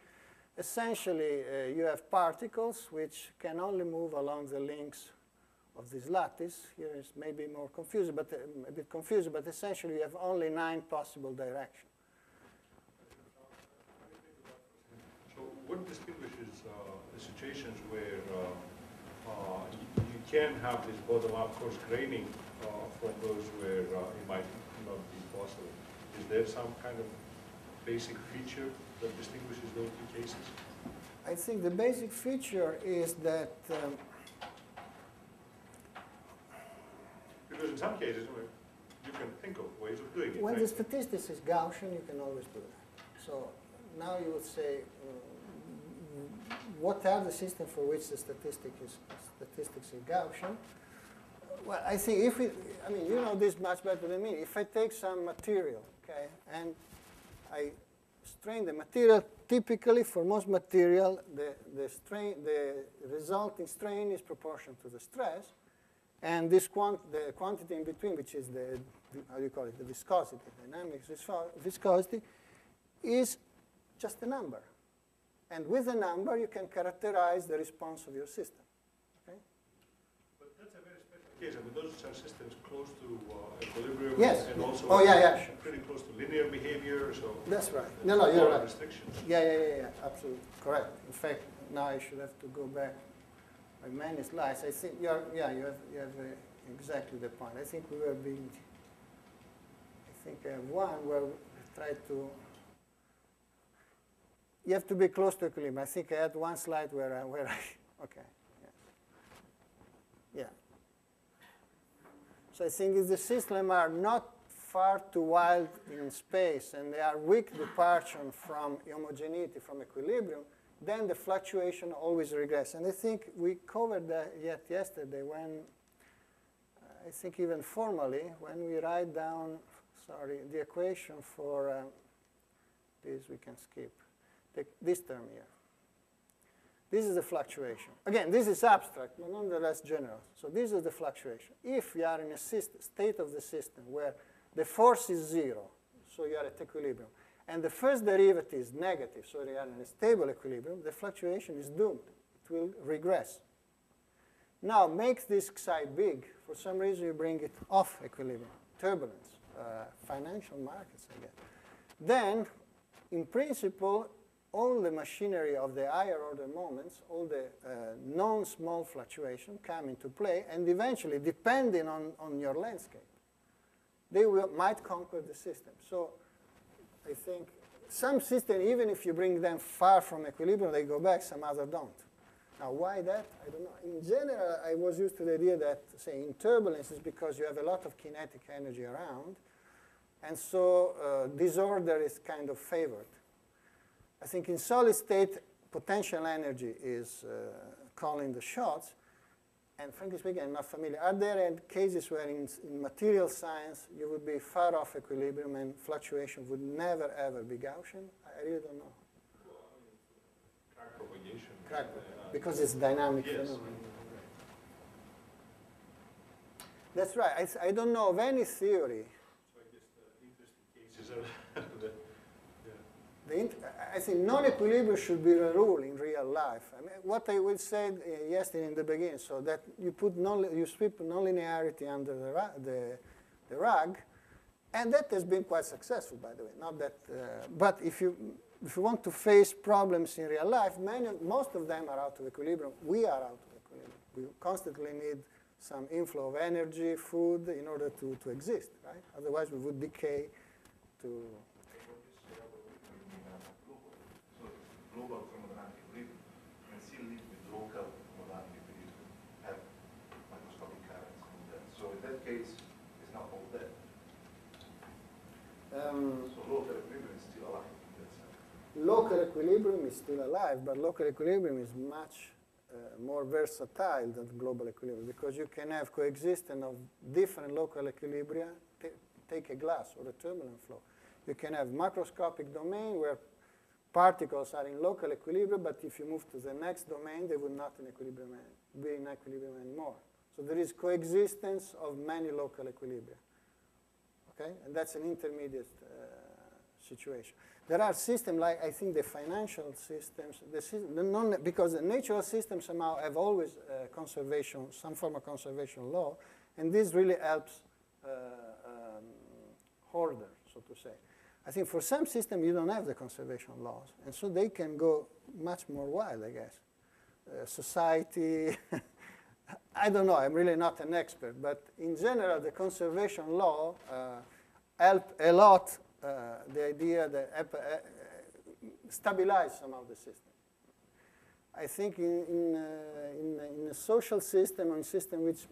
essentially uh, you have particles which can only move along the links of this lattice. Here is maybe more confusing, but uh, a bit confusing, but essentially you have only nine possible directions. So what distinguishes uh, the situations where uh, uh, you, can have this bottom-up coarse graining uh, from those where uh, it might not be possible? Is there some kind of basic feature that distinguishes those two cases? I think the basic feature is that um, Because in some cases, you can think of ways of doing it. when right? the statistics is Gaussian, you can always do that. So now you would say, uh, what are the systems for which the statistic is, statistics is Gaussian? Well, I think if we, I mean, you know this much better than me. If I take some material, okay, and I strain the material, typically for most material, the, the strain, the resulting strain is proportional to the stress. And this quant the quantity in between, which is the, how do you call it, the viscosity, dynamics viscosity, is just a number. And with a number, you can characterize the response of your system. Okay? But that's a very special case. I mean, those are systems close to uh, equilibrium. Yes. And also Oh, yeah, yeah, pretty close to linear behavior, so. That's right. No, no, you're right. Restrictions. Yeah, yeah, yeah, yeah, absolutely, correct. In fact, now I should have to go back by many slides. I think you're, yeah, you have, you have uh, exactly the point. I think we were being, I think I have one where we tried to, you have to be close to equilibrium. I think I had one slide where I, where I, okay, yeah. Yeah. So I think if the systems are not far too wild in space and they are weak departure from homogeneity, from equilibrium, then the fluctuation always regress. And I think we covered that yet yesterday when, I think even formally, when we write down, sorry, the equation for uh, this we can skip, the, this term here. This is the fluctuation. Again, this is abstract, but nonetheless general. So this is the fluctuation. If you are in a state of the system where the force is zero, so you are at equilibrium, and the first derivative is negative, so you are in a stable equilibrium, the fluctuation is doomed. It will regress. Now, make this psi big. For some reason, you bring it off equilibrium, turbulence, uh, financial markets, I guess. Then, in principle, all the machinery of the higher order moments, all the uh, non-small fluctuation come into play, and eventually, depending on, on your landscape, they will, might conquer the system. So I think some systems, even if you bring them far from equilibrium, they go back, some other don't. Now, why that? I don't know. In general, I was used to the idea that, say, in turbulence is because you have a lot of kinetic energy around, and so uh, disorder is kind of favored. I think in solid state, potential energy is uh, calling the shots, and frankly speaking, I'm not familiar. Are there cases where in, in, material science you would be far off equilibrium and fluctuation would never ever be Gaussian? I really don't know. Well, I mean, crack propagation. Crack, because it's dynamic yes. phenomenon. That's right. I, I don't know of any theory. So I guess the interesting cases are the. The int I think non-equilibrium should be the rule in real life. I mean, what I would say uh, yesterday in the beginning, so that you put non you sweep nonlinearity under the, the, the rug, and that has been quite successful, by the way. Not that, uh, but if you if you want to face problems in real life, many, most of them are out of equilibrium. We are out of equilibrium. We constantly need some inflow of energy, food, in order to, to exist, right? Otherwise, we would decay to. Global thermodynamic equilibrium and still live with local thermodynamic equilibrium, have microscopic currents in that. So in that case, it's not all dead. Um, So local equilibrium is still alive in that sense. local equilibrium is still alive, but local equilibrium is much uh, more versatile than global equilibrium because you can have coexistence of different local equilibria. Ta- take a glass or a turbulent flow. You can have macroscopic domain where particles are in local equilibrium, but if you move to the next domain, they will not in equilibrium, be in equilibrium anymore. So there is coexistence of many local equilibria. Okay, and that's an intermediate uh, situation. There are systems like I think the financial systems, the, the non, because the natural systems somehow have always uh, conservation, some form of conservation law, and this really helps uh, um, hoarder, so to say. I think for some systems you don't have the conservation laws, and so they can go much more wild, I guess. Uh, society, I don't know, I'm really not an expert, but in general, the conservation law uh, help a lot uh, the idea that uh, stabilize somehow the system. I think in, in, uh, in, in a social system or system which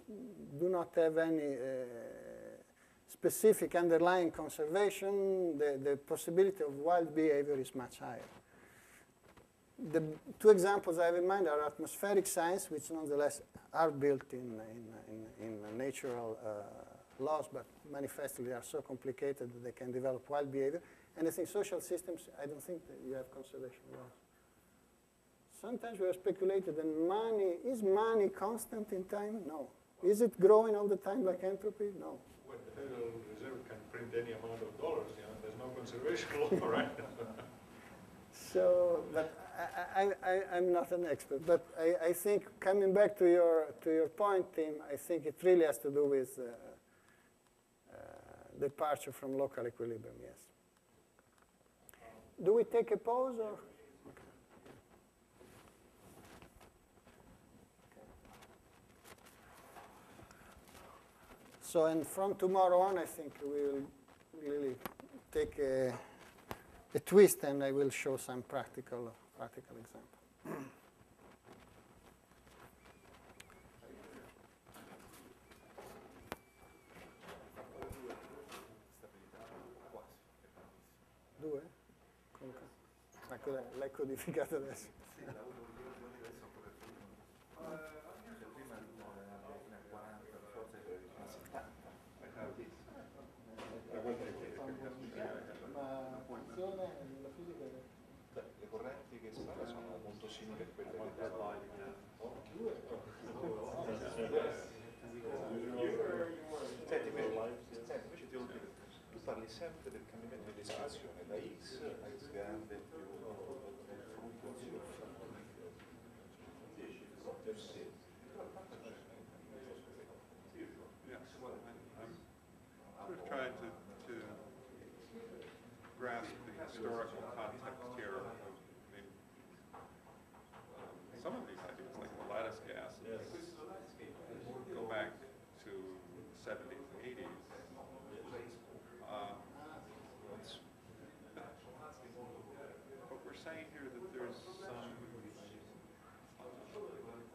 do not have any uh, specific underlying conservation, the, the possibility of wild behavior is much higher. The two examples I have in mind are atmospheric science, which nonetheless are built in, in, in, in natural uh, laws, but manifestly are so complicated that they can develop wild behavior. And I think social systems, I don't think that you have conservation laws. Sometimes we are speculated that money, is money constant in time? No. Is it growing all the time like entropy? No. When the Federal Reserve can print any amount of dollars, you know, there's no conservation law, right? So, but I, I, I'm not an expert, but I, I think coming back to your, to your point, Tim, I think it really has to do with uh, uh, departure from local equilibrium, yes. Do we take a pause or? So, and from tomorrow on, I think we will really take a, a twist and I will show some practical, practical example. Due? Ma cos'è? L'hai codificato adesso? Yes, I'm trying to, to grasp the historical context here of, I mean, um, some of these ideas, like the lattice gas, go back to seventies, eighties. Uh, But we're saying here that there's some uh,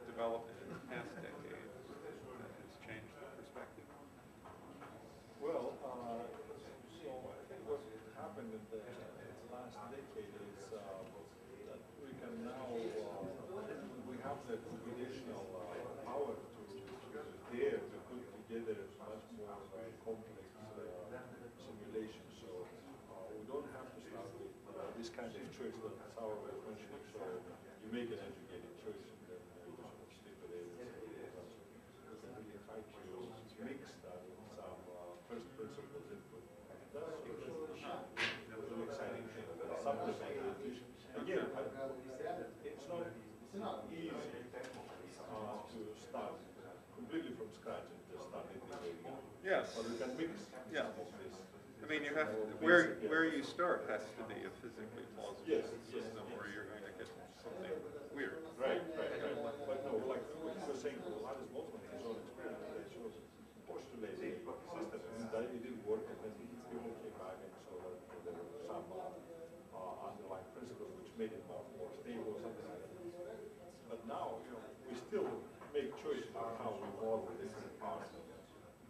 development in the past decade that has changed the perspective. Well, uh, so I think what happened in the last decade is uh, that we can now, uh, the computational uh, power to, to dare to put together much more uh, complex uh. So uh, we don't have to start with uh, this kind of choice that Sauro was mentioning. So you make an educated choice and then uh, you sort of stick with it. We can really try to mix that with some uh, first principles input. That's really really exciting thing. Supplemental intuition. Again, I- it's not, it's not easy uh, to start completely from scratch and just start it the way you go. Yes. But we can Yeah. of. And mean, you have, Or where, where you start has to be a physically plausible Yes, yes, system, or you're going to get something weird. Right, right, right. But no, like what you were saying, well, lattice Boltzmann, his own experiment, sort of postulated a system, and that it didn't work, and then he people came back and saw that there were some uh, uh, underlying principles which made it more, more stable, something like that. But now, you know, we still make choices about how we model different parts of it.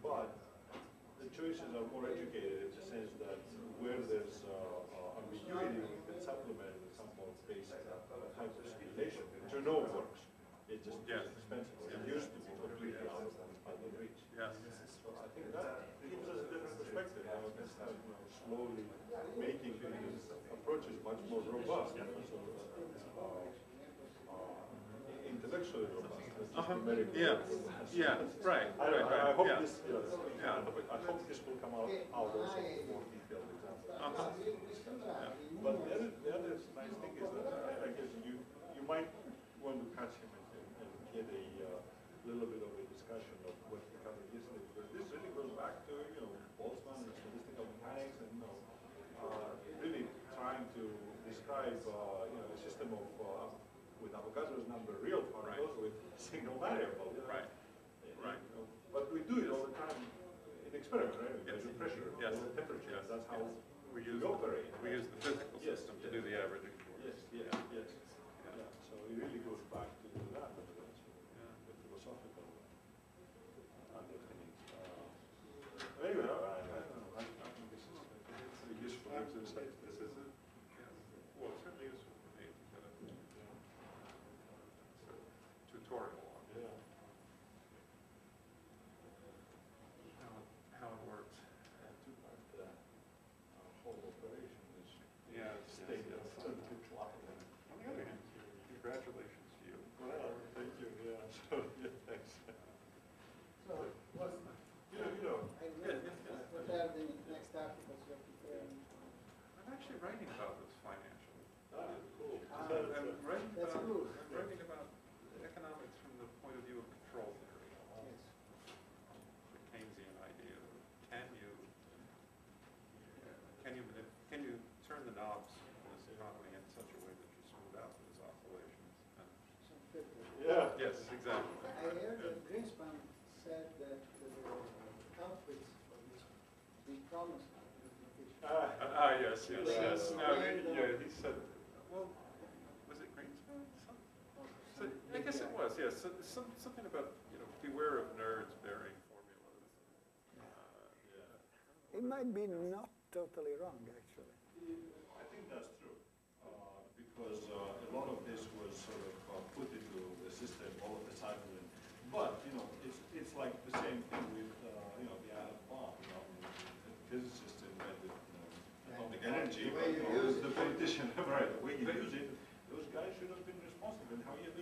But choices are more educated in the sense that where there's uh, uh, ambiguity, we can supplement with some more basic uh, type of simulation, which I know works. It's just Yes. expensive. It used to be completely out of reach. Yes. So I think that gives us a different perspective. Now can start, you know, slowly making these approaches much more robust. so, uh, uh, intellectually robust. Uh-huh. numerically Yeah, yeah, right, I right, I hope yeah. this, you know, Yeah. I hope this will come out, out also with more detailed examples. Uh-huh. But the other, the other nice thing is that I, I guess you, you might want to catch him and, and and get a, uh, little bit of a discussion of what he covered yesterday, because this really goes back to, you know, Boltzmann and statistical mechanics and, you know, uh, really trying to describe, uh, you know, a system of, uh, with Avogadro's number real particles with single variable. you know. Right. You Right. know, But we do it all the time in experiments, right? We Yes. measure pressure, Yes. measure temperature, Yes. that's how We we use, operate. we use the physical Yes, system to do the averaging for us. Yes, yes, yes. Yeah, so it really goes back to that, the the philosophical underpinnings. Uh, Anyway, I, I I don't know, I, I think this is, I think it's a useful exercise. This is a, yeah, well, it's certainly useful for me to get a it's a tutorial on Yeah. how, it- how it works. And too bad the uh, whole operation is Yeah, yes, stayed yes. a little bit locked. On the other hand, congratulations to you. Well, thank you, yeah, so, yeah, thanks. So, what, You know, you know, I Yes, yes, yes. what are the next articles you're preparing? I'm actually writing about this financially. ah, cool. Ah, I'm I'm writing That's about, good. I'm writing about economics from the point of view of control theory. Yes. the Keynesian idea of can you, can you, manip- can you turn the knobs in this economy in such a way that you smooth out those oscillations? And- Some good. Yeah. Yes, exactly. I heard that Greenspan said that the outputs for this big problems are mathematicians. Ah, Uh, Ah, yes, yes, yes. No, And, yeah, he said, well, was it Greenspan? Some- so- I guess it was, yes, so- some, something about, you know, beware of nerds bearing formulas. Uh, It might be not totally wrong, actually. I think that's true, uh, because uh, a lot of this was sort of uh, put into the system all of the sudden. and- But, you know, it's, it's like the same thing with, uh, you know, the atom bomb, you know, the physicists invented, you know, atomic energy. The way but, you know, use The it. Politician, right, the way use it, those guys should have been responsible, and how you they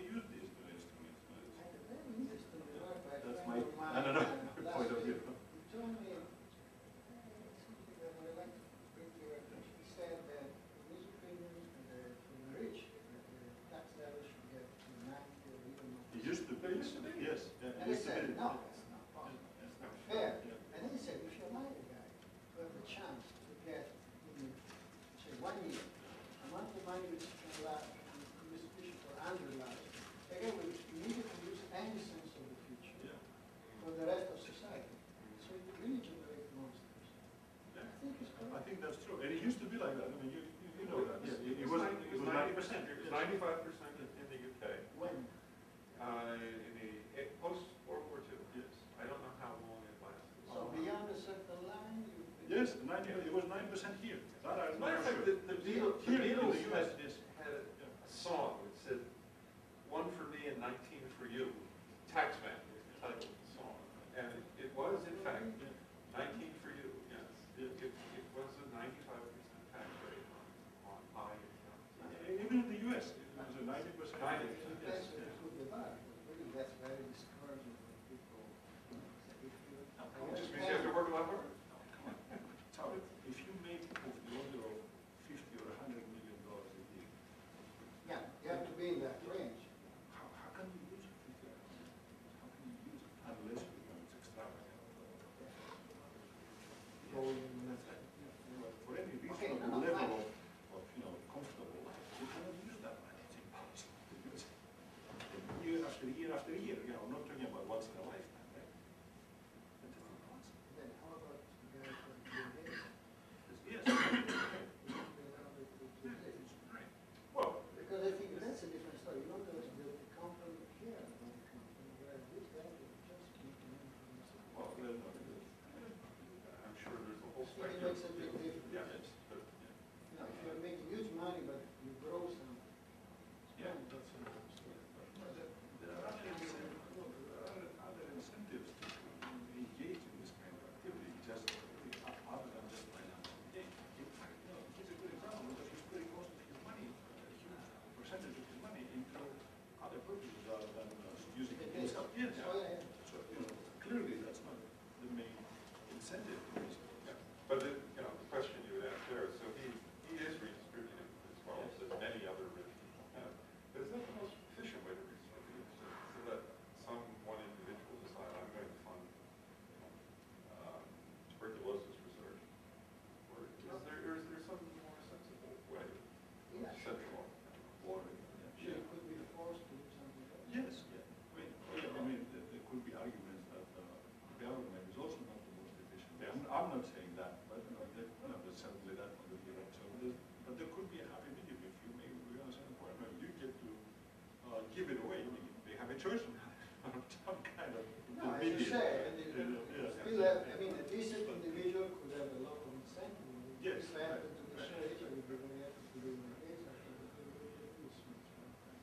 a of some kind of No, as you say, and you Yeah, still have, I mean, the decent individual could have a lot of incentive. Yes, If I happen right, to be right. rich, I would be very happy to do my case, I think it would be a good switch, right?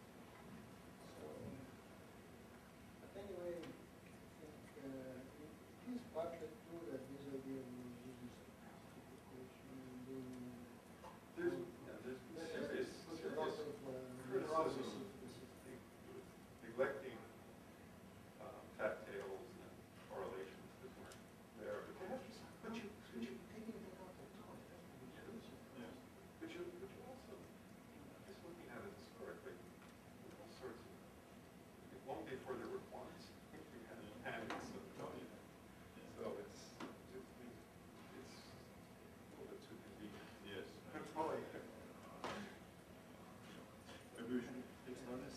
So, but anyway, I think, uh, it is partly true that this idea of using statistical equation and doing, There's, yeah, there's that serious, puts a lot serious of, uh, criticism. neurosis into the system. neglecting um, cattails and correlations that weren't there. But they have to, but you, but you, Taking into account the time, that's the Yes. solution. Yes. but you, but you also, just looking at it historically, there's all sorts of, long before there were quants, we had mechanics of, so it's, it's, it's a little bit too convenient. Yes. That's all I have. Maybe we should get started.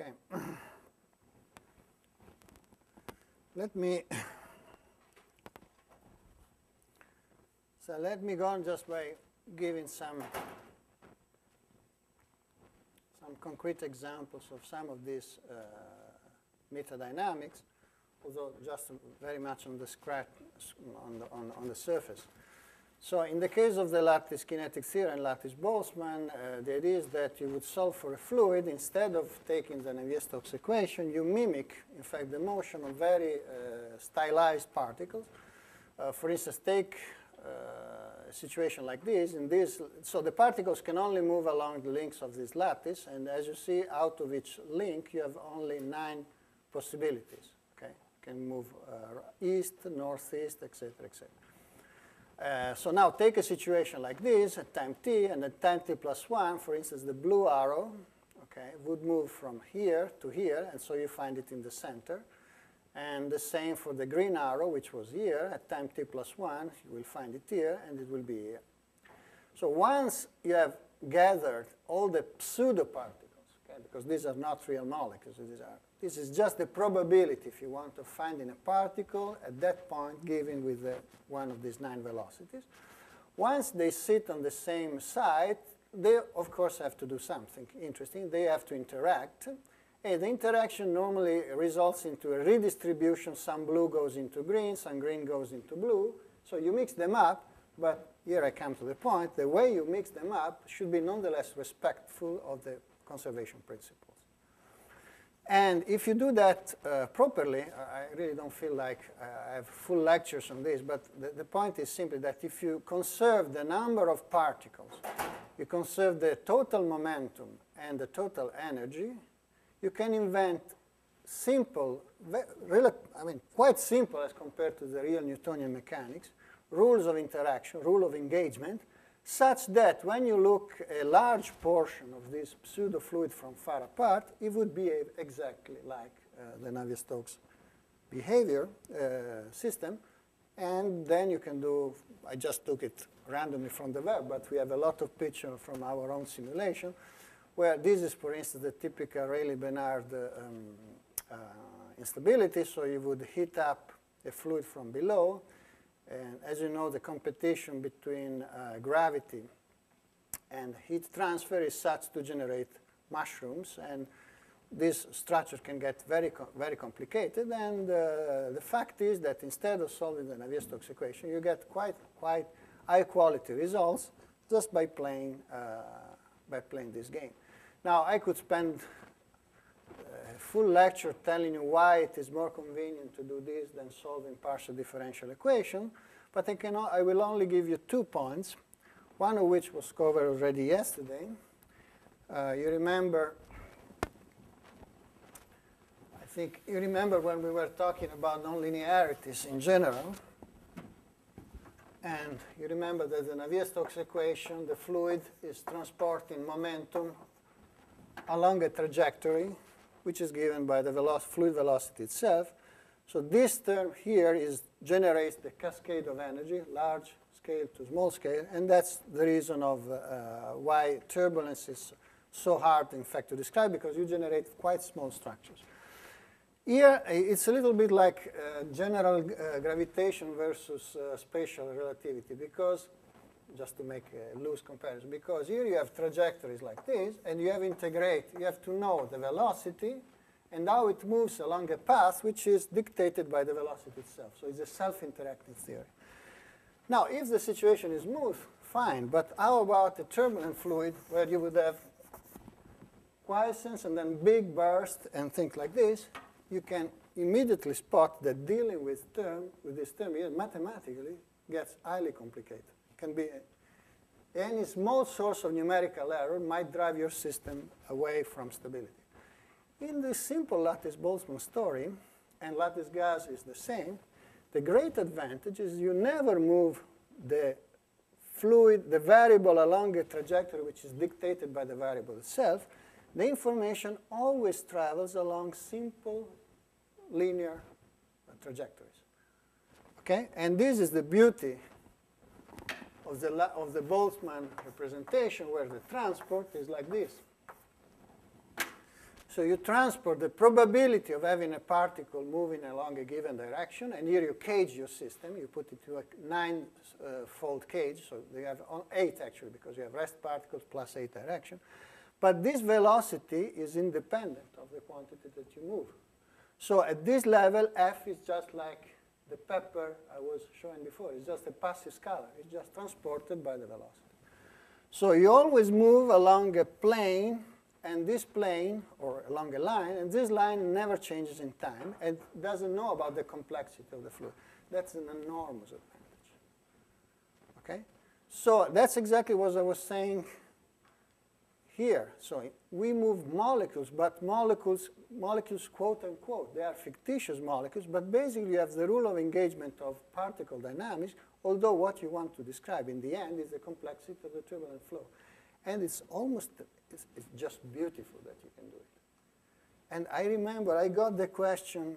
Okay. Let me, so let me go on just by giving some, some concrete examples of some of these uh, metadynamics, although just very much on the scratch, on the, on, on the surface. So in the case of the lattice kinetic theory and lattice Boltzmann, uh, the idea is that you would solve for a fluid. Instead of taking the Navier-Stokes equation, you mimic, in fact, the motion of very uh, stylized particles. Uh, for instance, take uh, a situation like this. In this, so the particles can only move along the links of this lattice, and as you see, out of each link, you have only nine possibilities. Okay, can move uh, east, northeast, etc., etc. Uh, so now take a situation like this at time t, and at time t plus 1, for instance, the blue arrow okay, would move from here to here, and so you find it in the center. And the same for the green arrow, which was here. At time t plus 1, you will find it here, and it will be here. So once you have gathered all the pseudoparticles, okay, because these are not real molecules, these are, this is just the probability, if you want, of finding a particle at that point given with the, one of these nine velocities. Once they sit on the same site, they, of course, have to do something interesting. They have to interact. And the interaction normally results into a redistribution. Some blue goes into green, some green goes into blue. So you mix them up, but here I come to the point. The way you mix them up should be nonetheless respectful of the conservation principles. And if you do that uh, properly, I really don't feel like I have full lectures on this, but the, the point is simply that if you conserve the number of particles, you conserve the total momentum and the total energy, you can invent simple, I mean, quite simple as compared to the real Newtonian mechanics, rules of interaction, rule of engagement, such that when you look a large portion of this pseudo fluid from far apart, it would behave exactly like uh, the Navier-Stokes behavior uh, system. And then you can do, I just took it randomly from the web, but we have a lot of pictures from our own simulation, where this is, for instance, the typical Rayleigh-Benard um, uh, instability. So you would heat up a fluid from below, and as you know, the competition between uh, gravity and heat transfer is such to generate mushrooms. And this structure can get very, co very complicated. And uh, the fact is that instead of solving the Navier-Stokes equation, you get quite, quite high quality results just by playing, uh, by playing this game. Now, I could spend a full lecture telling you why it is more convenient to do this than solving partial differential equation, but I, cannot, I will only give you two points, one of which was covered already yesterday. Uh, you remember I think you remember when we were talking about nonlinearities in general. And you remember that the Navier-Stokes equation, the fluid is transporting momentum along a trajectory, which is given by the fluid velocity itself. So this term here is generates the cascade of energy, large scale to small scale, and that's the reason of uh, why turbulence is so hard, in fact, to describe, because you generate quite small structures. Here, it's a little bit like uh, general uh, gravitation versus uh, special relativity, because, just to make a loose comparison, because here you have trajectories like this, and you have integrate, you have to know the velocity and how it moves along a path which is dictated by the velocity itself. So it's a self-interacting theory. Now, if the situation is smooth, fine, but how about a turbulent fluid where you would have quiescence and then big burst and things like this? you can immediately spot that dealing with term with this term here mathematically gets highly complicated. Can be any small source of numerical error might drive your system away from stability. In this simple lattice-Boltzmann story, and lattice gas is the same, the great advantage is you never move the fluid, the variable along a trajectory which is dictated by the variable itself. The information always travels along simple linear trajectories. Okay? And this is the beauty of the, of the Boltzmann representation where the transport is like this. So you transport the probability of having a particle moving along a given direction, and here you cage your system. You put it to a nine-fold uh, cage, so you have eight actually, because you have rest particles plus eight direction. But this velocity is independent of the quantity that you move. So at this level, f is just like the pepper I was showing before. It's just a passive scalar. It's just transported by the velocity. So you always move along a plane, and this plane, or along a line, and this line never changes in time and doesn't know about the complexity of the fluid. That's an enormous advantage. Okay? So that's exactly what I was saying here. So we move molecules, but molecules, molecules quote unquote, they are fictitious molecules, but basically you have the rule of engagement of particle dynamics, although what you want to describe in the end is the complexity of the turbulent flow. And it's almost, it's, it's just beautiful that you can do it. And I remember I got the question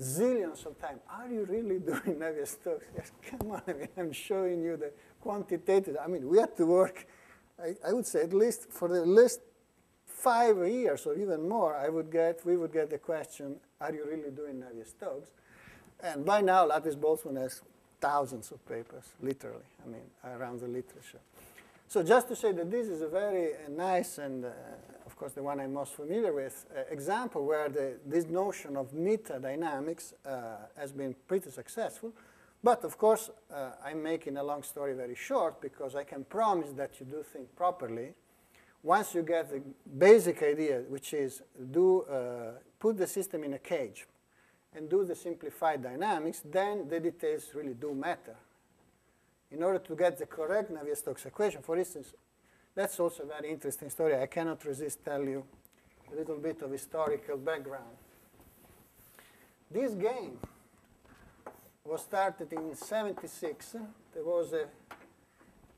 zillions of times, are you really doing Navier-Stokes? Yes, come on, I mean, I'm showing you the quantitative. I mean, we had to work I, I would say at least for the last five years or even more, I would get, we would get the question, are you really doing Navier-Stokes? And by now, Lattice Boltzmann has thousands of papers, literally, I mean, around the literature. So just to say that this is a very uh, nice and, uh, of course, the one I'm most familiar with, uh, example where the, this notion of meta dynamics uh, has been pretty successful. But of course, uh, I'm making a long story very short because I can promise that you do think properly. Once you get the basic idea, which is do uh, put the system in a cage and do the simplified dynamics, then the details really do matter. In order to get the correct Navier-Stokes equation, for instance, that's also a very interesting story. I cannot resist tell you a little bit of historical background. This game was started in 76. There was a,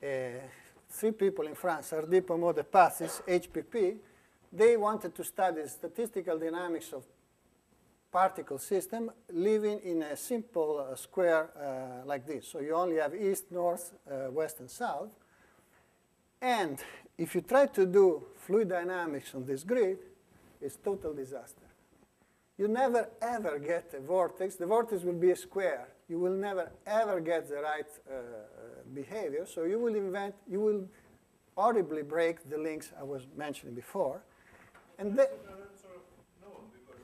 a, three people in France, Hardy, Pomeau, de Pazzis, HPP. They wanted to study statistical dynamics of particle system living in a simple uh, square uh, like this. So you only have east, north, uh, west, and south. And if you try to do fluid dynamics on this grid, it's total disaster. You never ever get a vortex. The vortex will be a square you will never ever get the right uh, behavior. So you will invent, you will audibly break the links I was mentioning before. And the,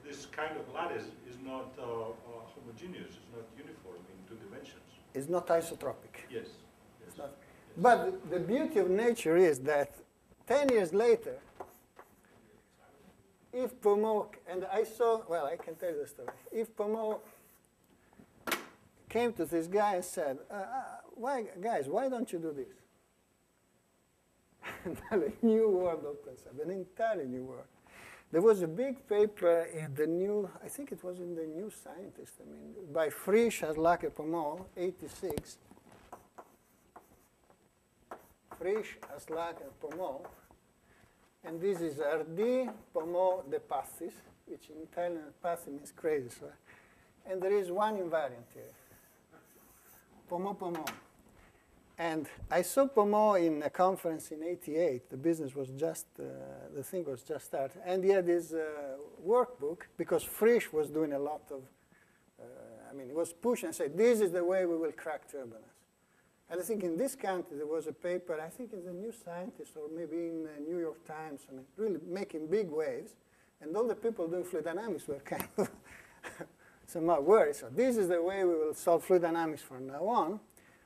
This kind of lattice is not uh, uh, homogeneous, it's not uniform in two dimensions. it's not isotropic. Yes. It's not. But the beauty of nature is that 10 years later, if Pomeau, and I saw, well, I can tell you the story. If Pomeau came to this guy and said, uh, uh, why, guys, why don't you do this? and a new world opens up, an entirely new world. There was a big paper in the new, I think it was in the New Scientist, I mean, by Frisch, Hasslacher, Pomeau, 86, Frisch, Aslak, and Pomeau, and this is Hardy, Pomeau, de Pazzis, which in Italian, Passi means crazy, and there is one invariant here, Pomeau, Pomeau. And I saw Pomeau in a conference in 88. The business was just, uh, the thing was just started. And he had his uh, workbook because Frisch was doing a lot of, uh, I mean, he was pushing and said, this is the way we will crack turbulence. And I think in this country there was a paper, I think in the New Scientist or maybe in the New York Times, I mean, really making big waves. And all the people doing fluid dynamics were kind of somehow worried. So this is the way we will solve fluid dynamics from now on.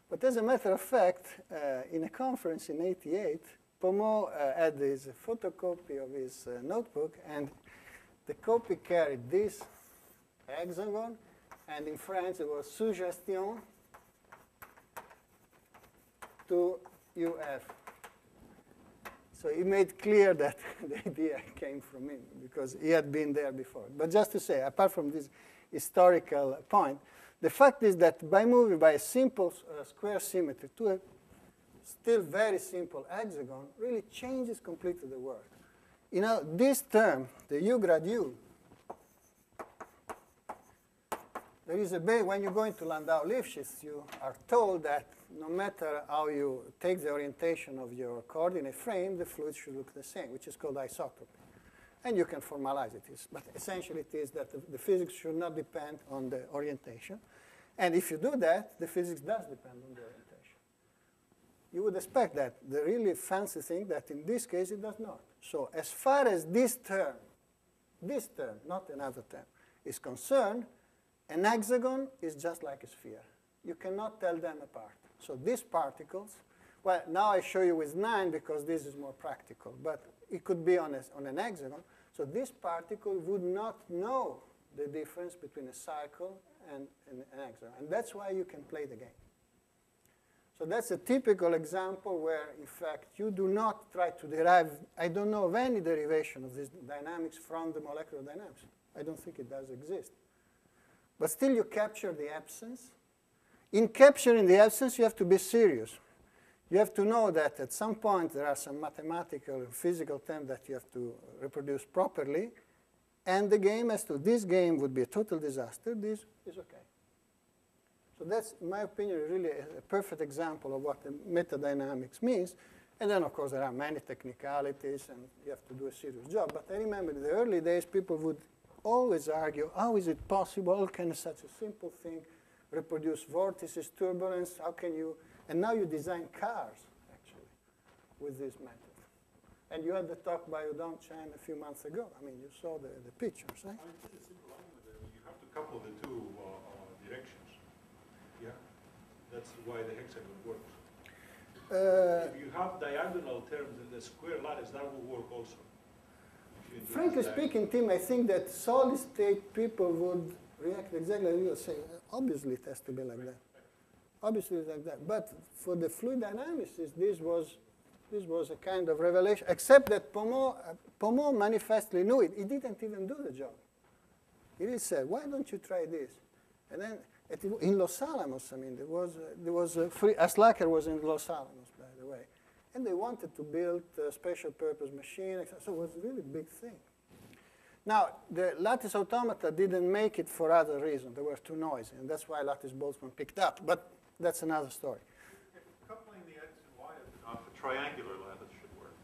But as a matter of fact, uh, in a conference in 88, Pomeau uh, had his photocopy of his uh, notebook, and the copy carried this hexagon, and in France it was suggestion to UF. So he made clear that the idea came from him because he had been there before. But just to say, apart from this historical point, the fact is that by moving by a simple uh, square symmetry to a still very simple hexagon really changes completely the world. You know, this term, the U grad U, there is a when you go into Landau Lifshitz, you are told that no matter how you take the orientation of your coordinate frame, the fluid should look the same, which is called isotropy. And you can formalize it, but essentially it is that the, the physics should not depend on the orientation. And if you do that, the physics does depend on the orientation. You would expect that. The really fancy thing that in this case it does not. So as far as this term, this term, not another term, is concerned, an hexagon is just like a sphere. You cannot tell them apart. So these particles, well, now I show you with nine because this is more practical, but it could be on, a, on an hexagon. So this particle would not know the difference between a circle and, and an hexagon. And that's why you can play the game. So that's a typical example where, in fact, you do not try to derive, I don't know of any derivation of this dynamics from the molecular dynamics. I don't think it does exist. But still you capture the absence. In capturing the absence, you have to be serious. You have to know that at some point there are some mathematical and physical terms that you have to reproduce properly. And the game as to, this game would be a total disaster. This is okay. So that's, in my opinion, really a, perfect example of what the metadynamics means. And then, of course, there are many technicalities, and you have to do a serious job. But I remember in the early days, people would always argue, how is it possible? How can such a simple thing reproduce vortices, turbulence? How can you? And now you design cars, actually, with this method. And you had the talk by Udong Chen a few months ago. I mean, you saw the, the pictures, right? I mean, a simple argument. You have to couple the two uh, uh, directions. Yeah, that's why the hexagon works. Uh, If you have diagonal terms in the square lattice, that will work also. If you introduce frankly speaking, Tim, I think that solid state people would react exactly as you say. Obviously, it has to be like that. Obviously, it's like that. But for the fluid dynamicists, this was this was a kind of revelation. Except that Pomeau, uh, manifestly knew it. He didn't even do the job. He just said, "Why don't you try this?" And then at, in Los Alamos, I mean, there was uh, there was a free. Aslaker was in Los Alamos, by the way, and they wanted to build a special purpose machine. So it was a really big thing. Now, the lattice automata didn't make it for other reasons. They were too noisy, and that's why lattice Boltzmann picked up. But that's another story. Coupling the x and y is enough, a triangular lattice should work.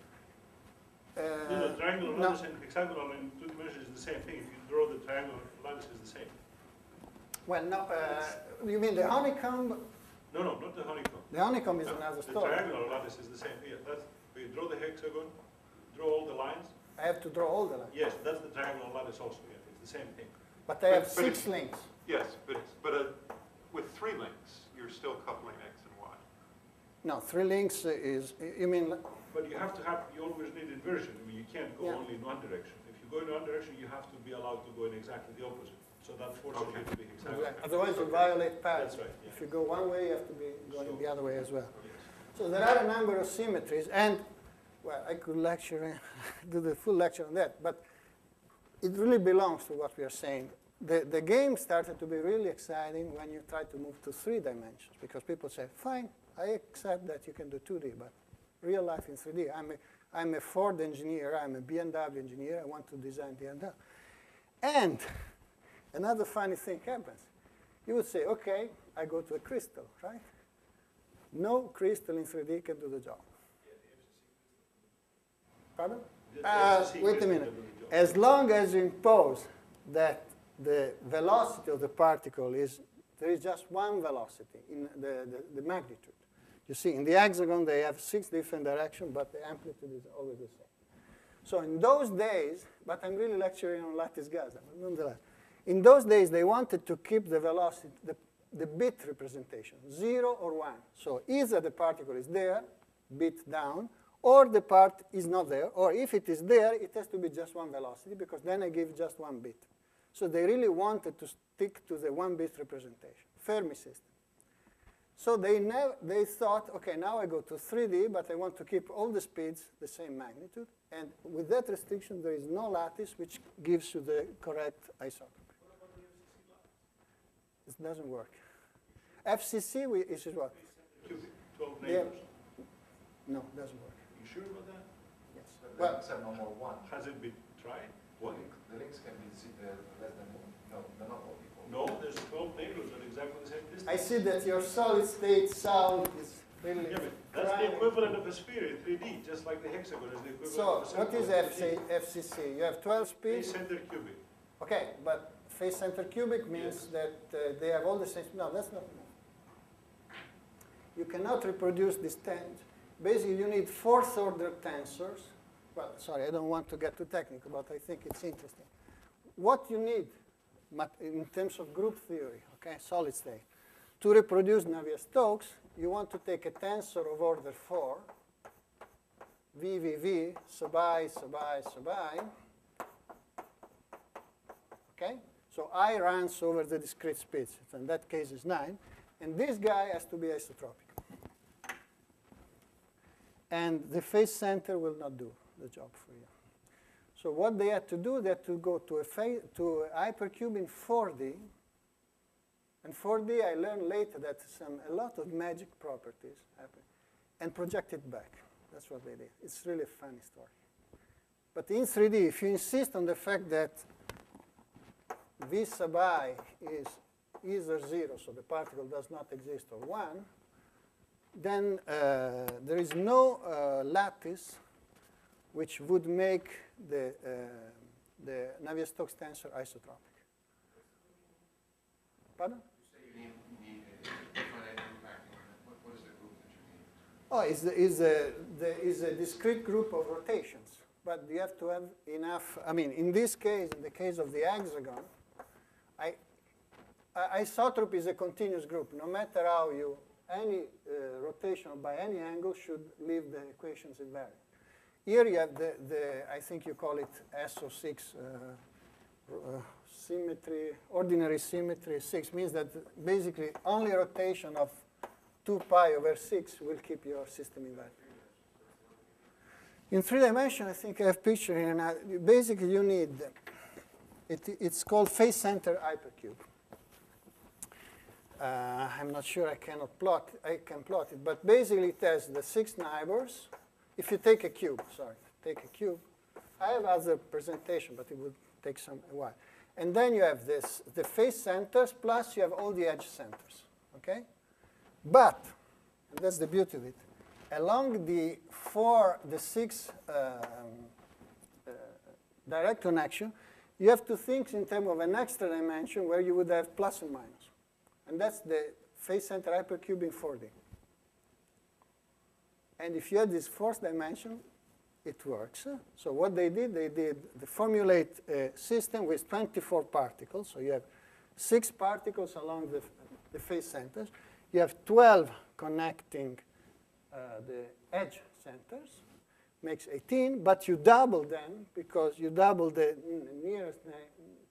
Uh, No, the triangular no. lattice and hexagonal in two dimensions is the same thing. If you draw the triangular lattice, is the same. Well, no, uh, you mean the honeycomb? No, no, not the honeycomb. The honeycomb is No, another story. The triangular lattice is the same here. That's, we draw the hexagon, draw all the lines, I have to draw all the lines. Yes, that's the triangular lattice also, yeah, it's the same thing. But I have But- but six links. Yes, but, it's- but uh, with three links, you're still coupling X and Y. No, three links is, you mean, But you have to have, you always need inversion, I mean, you can't go Yeah. only in one direction. If you go in one direction, you have to be allowed to go in exactly the opposite. So that forces you to be exactly. otherwise you violate parity. That's right, yeah. If you go one way, you have to be going the other way as well. So there are a number of symmetries, and, well, I could lecture, do the full lecture on that, but it really belongs to what we are saying. The, the game started to be really exciting when you try to move to three dimensions, because people say, fine, I accept that you can do 2D, but real life in 3D. I'm a, I'm a Ford engineer, I'm a BMW engineer, I want to design BMW. And another funny thing happens. You would say, okay, I go to a crystal, right? No crystal in 3D can do the job. Pardon? Uh, wait a minute. can do the job. As long as you impose that the velocity of the particle is, there is just one velocity in the, the, the magnitude. You see, in the hexagon, they have six different directions, but the amplitude is always the same. So in those days, but I'm really lecturing on lattice gas, nonetheless, in those days, they wanted to keep the velocity, the, the bit representation, zero or one. So either the particle is there, bit down, or the part is not there, or if it is there, it has to be just one velocity, because then I give just one bit. So they really wanted to stick to the one bit representation, Fermi system. So they, nev- they thought, okay, now I go to 3D, but I want to keep all the speeds the same magnitude. And with that restriction, there is no lattice, which gives you the correct isotropy. It doesn't work. FCC we, is what? Cubic, 12 Yeah. No, it doesn't work. You sure about that? Yes. But Well- the links are no more one. Has it been tried? What? The links can be uh, less than one. No, they're not all equal. No, there's 12 neighbors at exactly the same distance. I see that your solid state sound is really. Yeah, but that's the equivalent of a sphere in 3D, just like the hexagon is the equivalent So of a circle. what is FC, FCC? You have 12 Face speeds. center cubic. Okay, but face center cubic means that uh, they have all the same. No, that's not enough. You cannot reproduce this tens. Basically, you need fourth order tensors. Well, sorry, I don't want to get too technical, but I think it's interesting. What you need in terms of group theory, okay, solid state, to reproduce Navier-Stokes, you want to take a tensor of order 4, V, V, V, sub i, sub i, sub i, Okay? So I runs over the discrete. So in that case, it's 9. And this guy has to be isotropic. And the face center will not do the job for you. So what they had to do, they had to go to a, to hypercube in 4D. And 4D, I learned later that some, a lot of magic properties happen. And project it back. That's what they did. It's really a funny story. But in 3D, if you insist on the fact that V sub i is either 0, so the particle does not exist, or 1, then uh, there is no uh, lattice which would make the, uh, the Navier-Stokes tensor isotropic. Pardon? Oh, is the, is a, the, is a discrete group of rotations. But you have to have enough, I mean, in this case, in the case of the hexagon, I, I- isotropy is a continuous group. No matter how you, any uh, rotation by any angle should leave the equations invariant. Here you have the, the I think you call it SO6 uh, uh, symmetry, ordinary symmetry 6 means that basically only rotation of 2 pi over 6 will keep your system invariant. In three dimension, I think I have picture here. Now, basically, you need it, it's called face center hypercube. Uh, I'm not sure I cannot plot. I can plot it, but basically it has the six neighbors. If you take a cube, sorry, take a cube. I have other presentation, but it would take some a while. And then you have this the face centers plus you have all the edge centers. Okay, but and that's the beauty of it. Along the four, the six um, uh, direct connection, you have to think in terms of an extra dimension where you would have plus and minus. And that's the face center hypercube in 4D. And if you had this fourth dimension, it works. So what they did, they did they formulate a system with 24 particles. So you have six particles along the, the face centers. You have 12 connecting uh, the edge centers, makes 18, but you double them because you double the nearest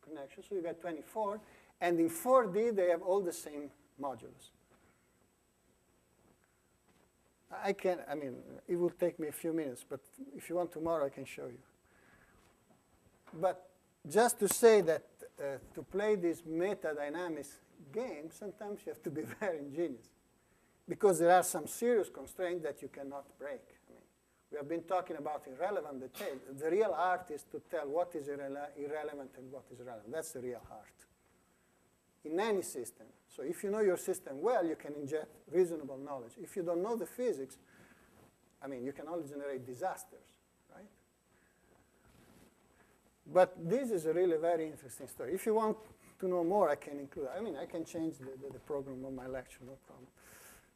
connection, so you get 24. And in 4D, they have all the same modulus. I can, I mean, it will take me a few minutes, but if you want tomorrow, I can show you. But just to say that uh, to play this meta-dynamics game, sometimes you have to be very ingenious because there are some serious constraints that you cannot break. I mean, we have been talking about irrelevant details. The real art is to tell what is irre irrelevant and what is relevant. That's the real art in any system. So if you know your system well, you can inject reasonable knowledge. If you don't know the physics, I mean, you can only generate disasters, right? But this is a really very interesting story. If you want to know more, I can include, I mean, I can change the, the, the program of my lecture, no problem.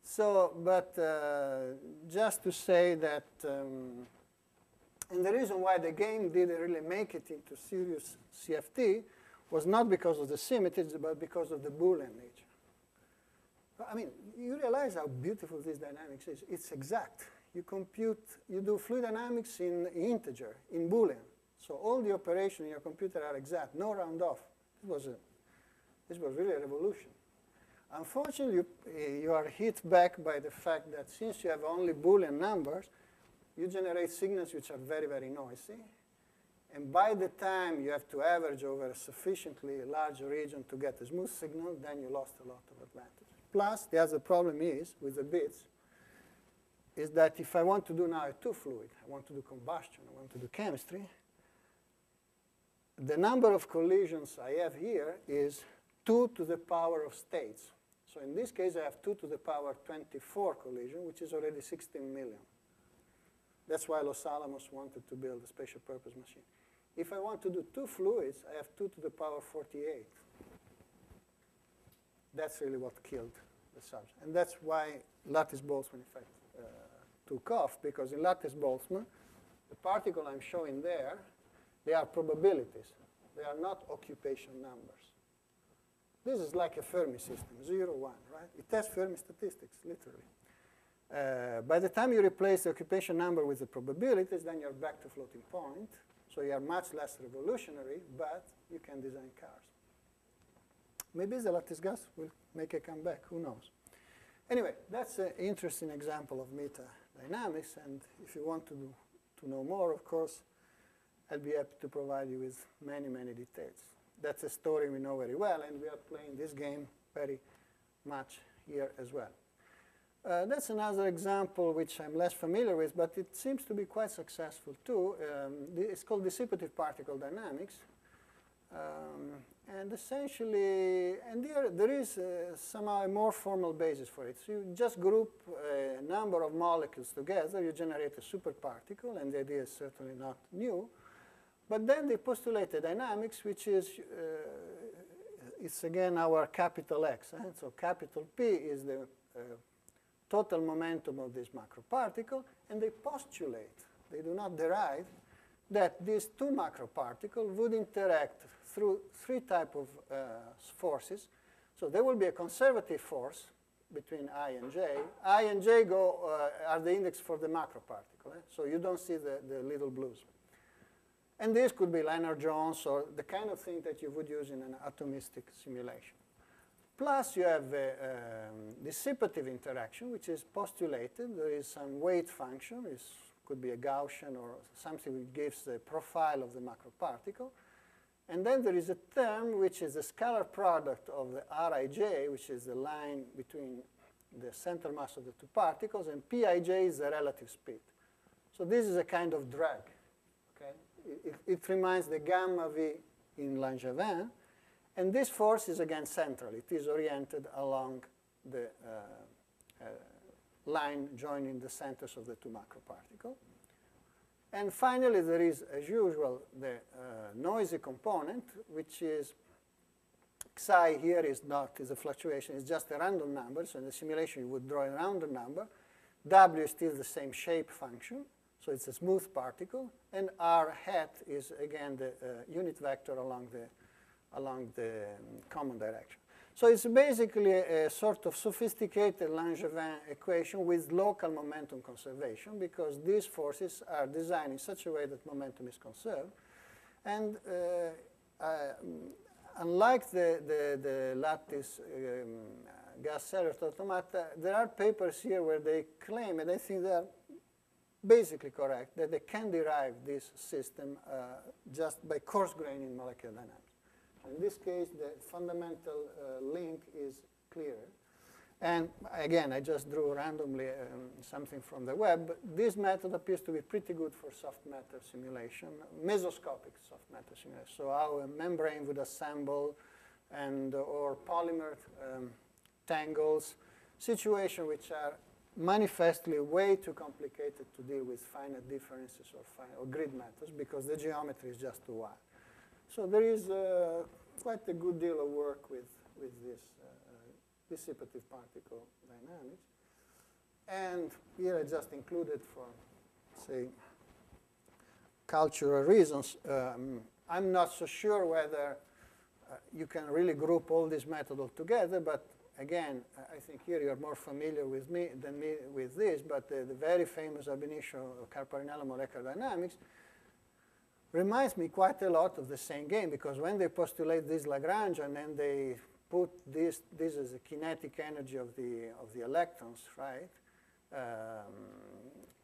So, but uh, just to say that, um, and the reason why the game didn't really make it into serious CFD was not because of the symmetries, but because of the Boolean nature. I mean, you realize how beautiful this dynamics is. It's exact. You compute, you do fluid dynamics in integer, in Boolean. So all the operations in your computer are exact, no round off. This was, a, this was really a revolution. Unfortunately, you, eh, you are hit back by the fact that since you have only Boolean numbers, you generate signals which are very, very noisy. And by the time you have to average over a sufficiently large region to get a smooth signal, then you lost a lot of advantage. Plus, the other problem is, with the bits, is that if I want to do now a two-fluid, I want to do combustion, I want to do chemistry, the number of collisions I have here is 2 to the power of states. So in this case, I have 2 to the power 24 collision, which is already 16 million. That's why Los Alamos wanted to build a special purpose machine. If I want to do two fluids, I have 2 to the power 48. That's really what killed the subject. And that's why lattice Boltzmann effect uh, took off, because in lattice Boltzmann, the particle I'm showing there, they are probabilities. They are not occupation numbers. This is like a Fermi system, 0, 1, right? It has Fermi statistics, literally. Uh, by the time you replace the occupation number with the probabilities, then you're back to floating point. So you are much less revolutionary, but you can design cars. Maybe the lattice gas will make a comeback, who knows. Anyway, that's an interesting example of meta dynamics, and if you want to, do, to know more, of course, I'll be happy to provide you with many, many details. That's a story we know very well, and we are playing this game very much here as well. Uh, that's another example which I'm less familiar with, but it seems to be quite successful too. Um, it's called dissipative particle dynamics. Um, and essentially, and there, there is uh, somehow a more formal basis for it. So you just group a number of molecules together, you generate a superparticle, and the idea is certainly not new. But then they postulate a dynamics, which is, uh, it's again our capital X. Eh? So capital P is the uh, total momentum of this macroparticle, and they postulate, they do not derive, that these two macroparticles would interact through three type of uh, forces. So there will be a conservative force between I and J. I and J go, uh, are the index for the macroparticle, eh? so you don't see the, the little blues. And this could be Lennard-Jones or the kind of thing that you would use in an atomistic simulation. Plus, you have a um, dissipative interaction, which is postulated. There is some weight function. It could be a Gaussian or something which gives the profile of the macroparticle. And then there is a term which is the scalar product of the Rij, which is the line between the center mass of the two particles, and Pij is the relative speed. So this is a kind of drag. Okay? It, it reminds the gamma V in Langevin, and this force is again central. It is oriented along the uh, uh, line joining the centers of the two macroparticles. And finally, there is, as usual, the uh, noisy component, which is psi here is not is a fluctuation, it's just a random number. So in the simulation, you would draw a random number. W is still the same shape function. So it's a smooth particle, and r hat is again the uh, unit vector along the along the um, common direction. So it's basically a, a sort of sophisticated Langevin equation with local momentum conservation because these forces are designed in such a way that momentum is conserved. And uh, uh, unlike the, the, the lattice um, gas cellular automata, there are papers here where they claim, and I think they are basically correct, that they can derive this system uh, just by coarse graining molecular dynamics. In this case, the fundamental uh, link is clear. And again, I just drew randomly um, something from the web. This method appears to be pretty good for soft matter simulation, mesoscopic soft matter simulation. So how a membrane would assemble and or polymer um, tangles, situations which are manifestly way too complicated to deal with finite differences or, finite, or grid matters because the geometry is just too wide. So there is uh, quite a good deal of work with, with this uh, dissipative particle dynamics. And here I just included for, say, cultural reasons. Um, I'm not so sure whether uh, you can really group all these methods together, but again, I think here you're more familiar with me than me with this, but the, the very famous ab initio Car-Parrinello molecular dynamics reminds me quite a lot of the same game because when they postulate this Lagrange and then they put this, this is the kinetic energy of the, of the electrons, right? Um,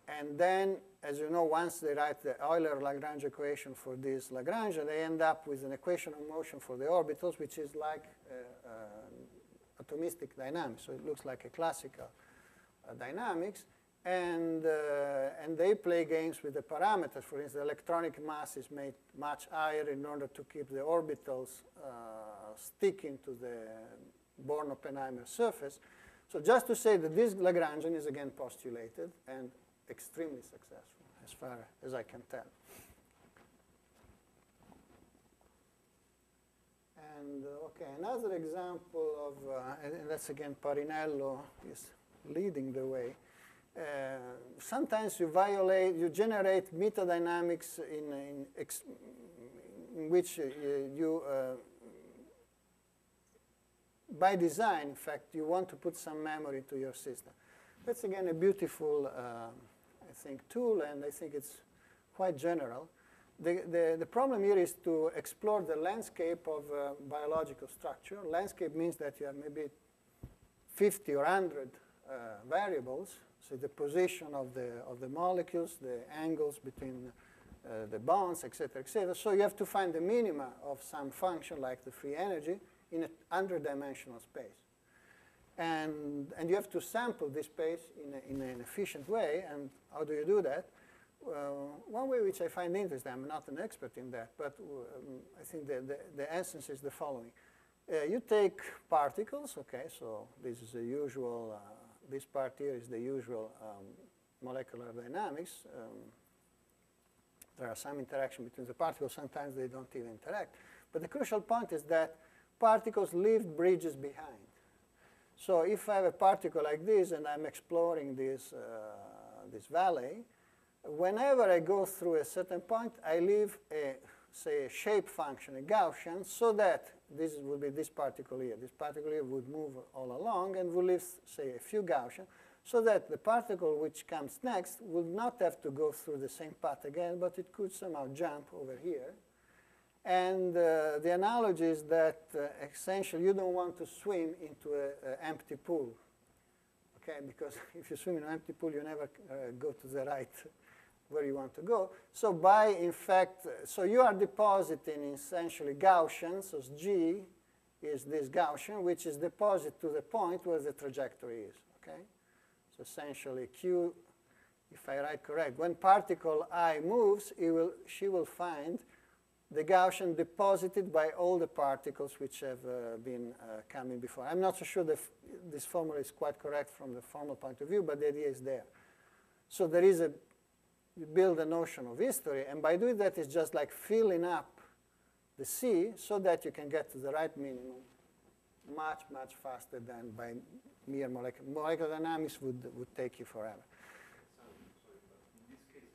and then, as you know, once they write the Euler-Lagrange equation for this Lagrange, they end up with an equation of motion for the orbitals, which is like uh, uh, atomistic dynamics. So it looks like a classical uh, dynamics and, uh, and they play games with the parameters. For instance, electronic mass is made much higher in order to keep the orbitals uh, sticking to the Born-Oppenheimer surface. So just to say that this Lagrangian is again postulated and extremely successful as far as I can tell. And uh, okay, another example of, uh, and that's again Parrinello is leading the way. Sometimes you violate, you generate metadynamics in, in, in which uh, you, uh, by design, in fact, you want to put some memory to your system. That's again a beautiful, uh, I think, tool, and I think it's quite general. The, the, the, problem here is to explore the landscape of uh, biological structure. Landscape means that you have maybe 50 or 100 uh, variables so the position of the, of the molecules, the angles between uh, the bonds, etc., cetera, et cetera. So you have to find the minima of some function like the free energy in an under-dimensional space. And, and you have to sample this space in, a, in an efficient way. And how do you do that? Well, one way which I find interesting, I'm not an expert in that, but um, I think the, the, the essence is the following. Uh, you take particles, okay, so this is a usual uh, this part here is the usual um, molecular dynamics. Um, there are some interaction between the particles. Sometimes they don't even interact. But the crucial point is that particles leave bridges behind. So if I have a particle like this and I'm exploring this, uh, this valley, whenever I go through a certain point, I leave a, say, a shape function, a Gaussian, so that this would be this particle here. This particle here would move all along and would leave, say, a few Gaussian, so that the particle which comes next would not have to go through the same path again, but it could somehow jump over here. And uh, the analogy is that uh, essentially you don't want to swim into an empty pool, okay? Because if you swim in an empty pool, you never uh, go to the right where you want to go. So by, in fact, so you are depositing essentially Gaussian, so G is this Gaussian, which is deposited to the point where the trajectory is, okay? So essentially Q, if I write correct, when particle I moves, it will, she will find the Gaussian deposited by all the particles which have uh, been uh, coming before. I'm not so sure that this formula is quite correct from the formal point of view, but the idea is there. So there is a you build a notion of history, and by doing that, it's just like filling up the sea so that you can get to the right minimum much, much faster than by mere molecular. Molecular dynamics would, would take you forever. So, sorry, in this case, is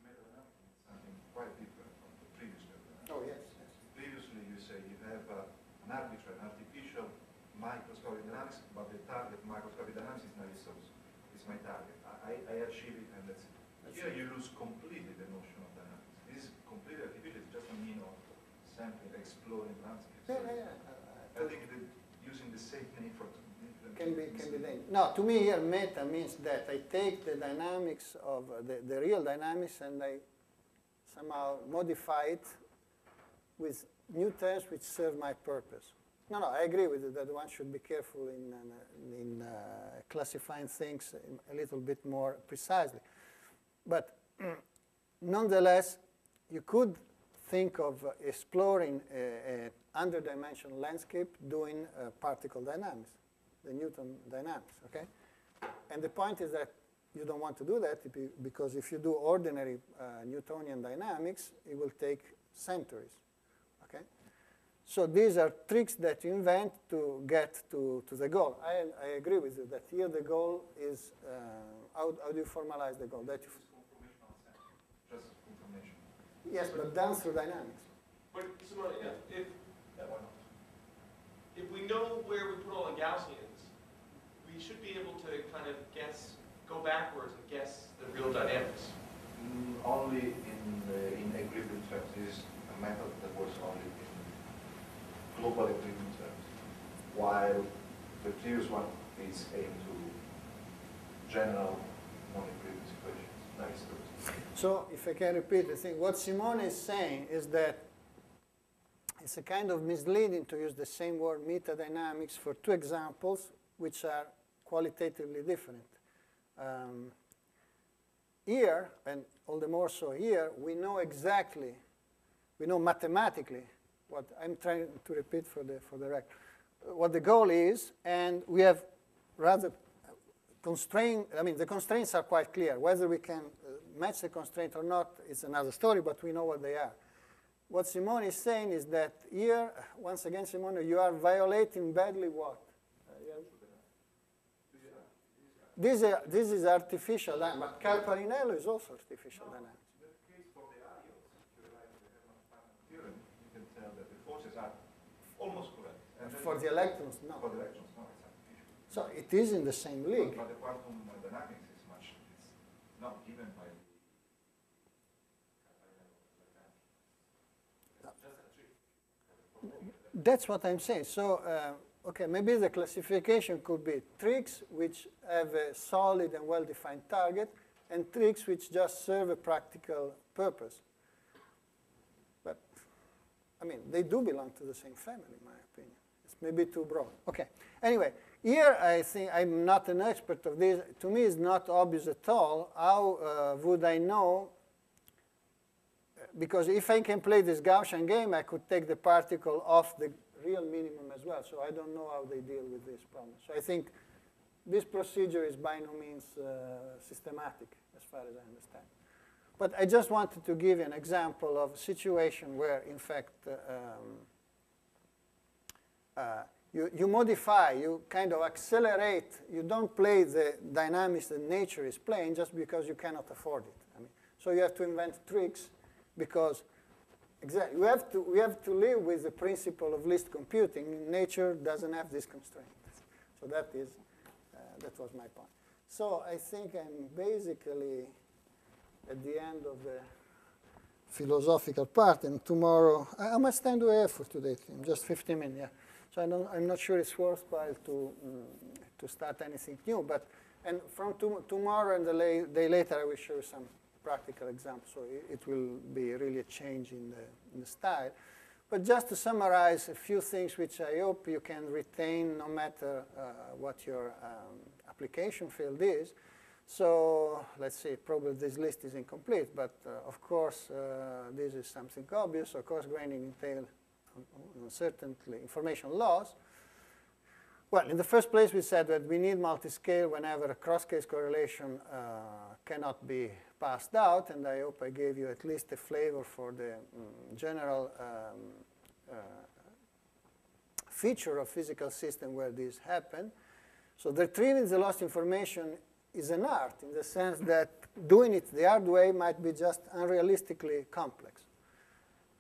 something quite different from the previous. Oh, yes, yes. Previously, you say you have uh, an arbitrary, an artificial microscopic dynamics, but the target microscopic dynamics is my source. It's my target. I, I achieve it, and that's it. That's Here, it. you lose Can be, can be. No, to me here, meta means that I take the dynamics of, the, the real dynamics and I somehow modify it with new terms which serve my purpose. No, no, I agree with you that one should be careful in, in uh, classifying things a little bit more precisely. But nonetheless, you could think of exploring a, a underdimensional landscape doing uh, particle dynamics, the Newton dynamics, okay? And the point is that you don't want to do that because if you do ordinary uh, Newtonian dynamics, it will take centuries, okay? So these are tricks that you invent to get to, to the goal. I, I agree with you that here the goal is, uh, how, how do you formalize the goal? That you, Conformational sampling, just information. yes, but done through dynamics. But Simone, if, if, Yeah, why not? if we know where we put all the Gaussians, we should be able to kind of guess, go backwards and guess the real dynamics. Mm, Only in, the- in equilibrium terms. This is a method that works only in global agreement terms. While the previous one is aimed to general non-equilibrium equations. Nice. So if I can repeat the thing, what Simone is saying is that it's a kind of misleading to use the same word metadynamics for two examples which are qualitatively different. Um, here, and all the more so here, we know exactly, we know mathematically what I'm trying to repeat for the, for the record, what the goal is, and we have rather constraint, I mean, the constraints are quite clear. Whether we can uh, match the constraint or not is another story, but we know what they are. What Simone is saying is that here, once again, Simone, you are violating badly what? Uh, you have- This, is- this is artificial, dy- but Car-Parrinello is also artificial dynamics. In that case, for the ions, if you rely the Hellmann-Feynman theorem, you can tell that the forces are almost correct. And For the electrons, For no. the electrons, no, it's artificial. So it is in the same league. But the quantum dynamics is much, it's not given by. That's what I'm saying. So, uh, okay, maybe the classification could be tricks which have a solid and well-defined target, and tricks which just serve a practical purpose. But, I mean, they do belong to the same family, in my opinion. It's maybe too broad. Okay. Anyway, here I think I'm not an expert of this. To me, it's not obvious at all. How uh, would I know because if I can play this Gaussian game, I could take the particle off the real minimum as well. So I don't know how they deal with this problem. So I think this procedure is by no means uh, systematic, as far as I understand. But I just wanted to give an example of a situation where, in fact, uh, um, uh, you, you modify, you kind of accelerate, you don't play the dynamics that nature is playing just because you cannot afford it. I mean, so you have to invent tricks because exactly, we have, to, we have to live with the principle of least computing. Nature doesn't have this constraint. So that, is, uh, that was my point. So I think I'm basically at the end of the philosophical part, and tomorrow, how much time do I have for today, Tim? Just 15 minutes, yeah. So I don't, I'm not sure it's worthwhile to, mm, to start anything new, but, and from to, tomorrow and the day later, I will show you some practical example, so it, it will be really a change in the, in the style. But just to summarize a few things which I hope you can retain no matter uh, what your um, application field is. So let's see, probably this list is incomplete, but uh, of course uh, this is something obvious. Of course, graining entail certainly information loss. Well, in the first place, we said that we need multi-scale whenever a cross-case correlation uh, cannot be passed out, and I hope I gave you at least a flavor for the mm, general um, uh, feature of physical system where this happen. So the retrieving the lost information is an art in the sense that doing it the hard way might be just unrealistically complex.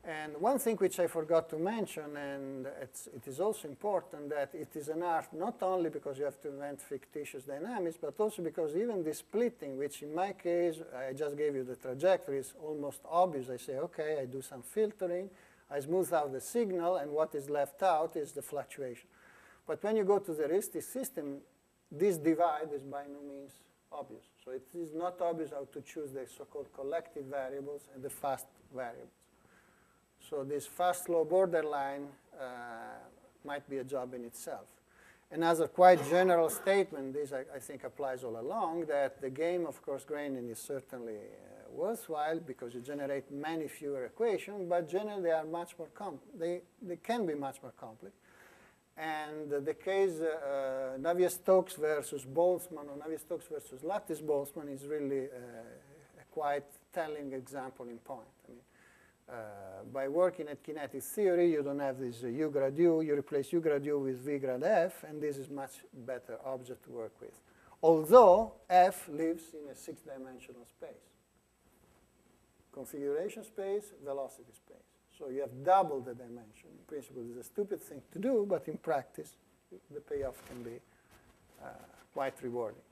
And one thing which I forgot to mention, and it is also important, that it is an art not only because you have to invent fictitious dynamics, but also because even the splitting, which in my case, I just gave you the trajectory, is almost obvious. I say, okay, I do some filtering, I smooth out the signal, and what is left out is the fluctuation. But when you go to the heuristic system, this divide is by no means obvious. So it is not obvious how to choose the so-called collective variables and the fast variables. So this fast-slow borderline uh, might be a job in itself. Another quite general statement, this I, I, think applies all along, that the game of coarse graining is certainly uh, worthwhile because you generate many fewer equations, but generally they are much more complex. They, they can be much more complex. And the case uh, Navier-Stokes versus Boltzmann or Navier-Stokes versus Lattice-Boltzmann is really uh, a quite telling example in point. Uh, by working at kinetic theory, you don't have this uh, U grad U. You replace U grad U with V grad F, and this is much better object to work with. Although F lives in a six-dimensional space. Configuration space, velocity space. So you have double the dimension. In principle, it's a stupid thing to do, but in practice, the payoff can be uh, quite rewarding.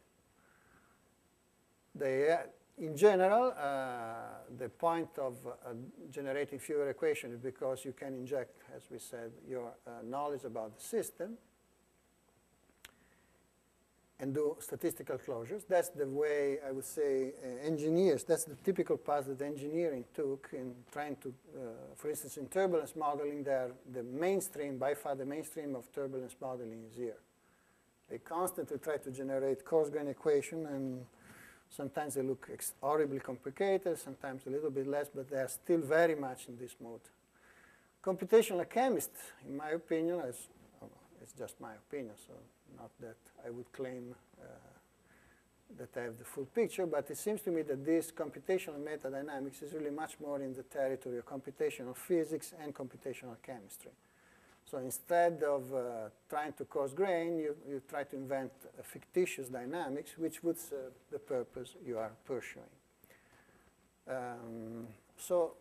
They, uh, in general, uh, the point of uh, generating fewer equations is because you can inject, as we said, your uh, knowledge about the system and do statistical closures. That's the way I would say uh, engineers, that's the typical path that engineering took in trying to, uh, for instance, in turbulence modeling, there, the mainstream, by far the mainstream of turbulence modeling is here. They constantly try to generate coarse grain equation and sometimes they look horribly complicated, sometimes a little bit less, but they are still very much in this mode. Computational chemists, in my opinion, is, oh, it's just my opinion, so not that I would claim uh, that I have the full picture, but it seems to me that this computational metadynamics is really much more in the territory of computational physics and computational chemistry. So instead of uh, trying to coarse grain, you, you try to invent a fictitious dynamics which would serve the purpose you are pursuing. Um, so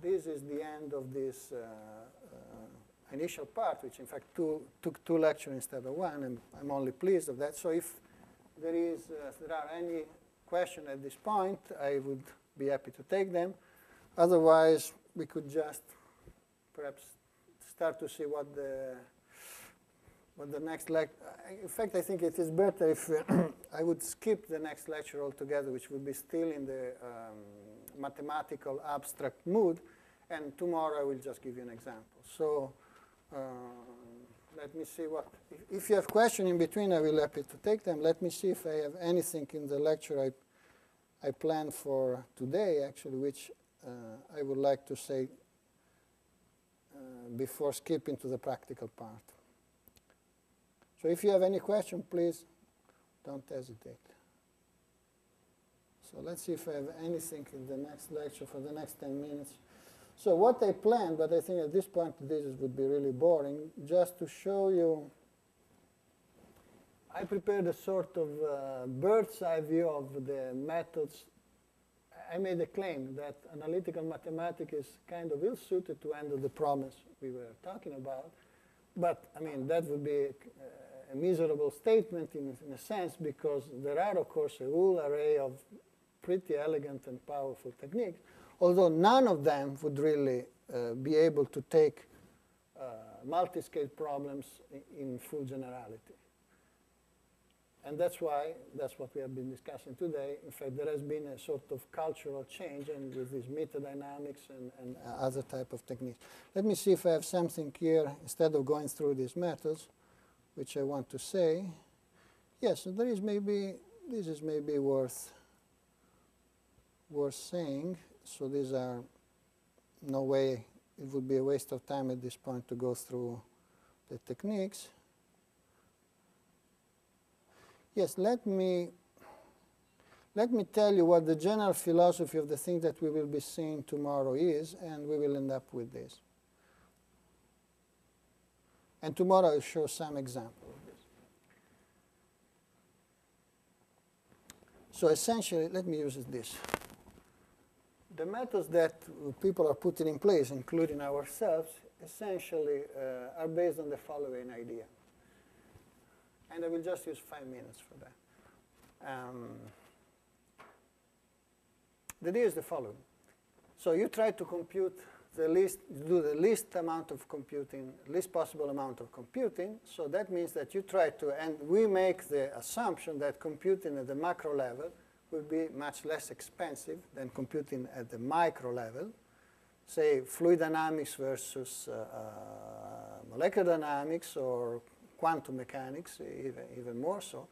this is the end of this uh, uh, initial part, which in fact two, took two lectures instead of one, and I'm only pleased of that. So if there is, uh, if there are any question at this point, I would be happy to take them. Otherwise, we could just perhaps start to see what the what the next lecture. In fact, I think it is better if I would skip the next lecture altogether, which would be still in the um, mathematical abstract mood, and tomorrow I will just give you an example. So uh, let me see what, if, if you have questions in between, I will happy to take them. Let me see if I have anything in the lecture I, I planned for today, actually, which uh, I would like to say before skipping to the practical part. So if you have any question, please don't hesitate. So let's see if I have anything in the next lecture for the next 10 minutes. So what I planned, but I think at this point this would be really boring, just to show you, I prepared a sort of uh, bird's eye view of the methods. I made a claim that analytical mathematics is kind of ill-suited to handle the problems we were talking about. But, I mean, that would be a, a miserable statement in, in a sense because there are, of course, a whole array of pretty elegant and powerful techniques although none of them would really uh, be able to take uh, multi-scale problems in, in full generality. And that's why, that's what we have been discussing today. In fact, there has been a sort of cultural change and with this metadynamics and, and other type of techniques. Let me see if I have something here instead of going through these methods, which I want to say. Yes, there is maybe, this is maybe worth, worth saying so these are no way, it would be a waste of time at this point to go through the techniques. Yes, let me, let me tell you what the general philosophy of the thing that we will be seeing tomorrow is, and we will end up with this. And tomorrow I'll show some example of this. So essentially, let me use this. the methods that people are putting in place, including ourselves, essentially uh, are based on the following idea. And I will just use five minutes for that. Um, the idea is the following. So you try to compute the least, do the least amount of computing, least possible amount of computing. So that means that you try to, and we make the assumption that computing at the macro level will be much less expensive than computing at the micro level. Say fluid dynamics versus uh, uh, molecular dynamics or quantum mechanics, even, even more so.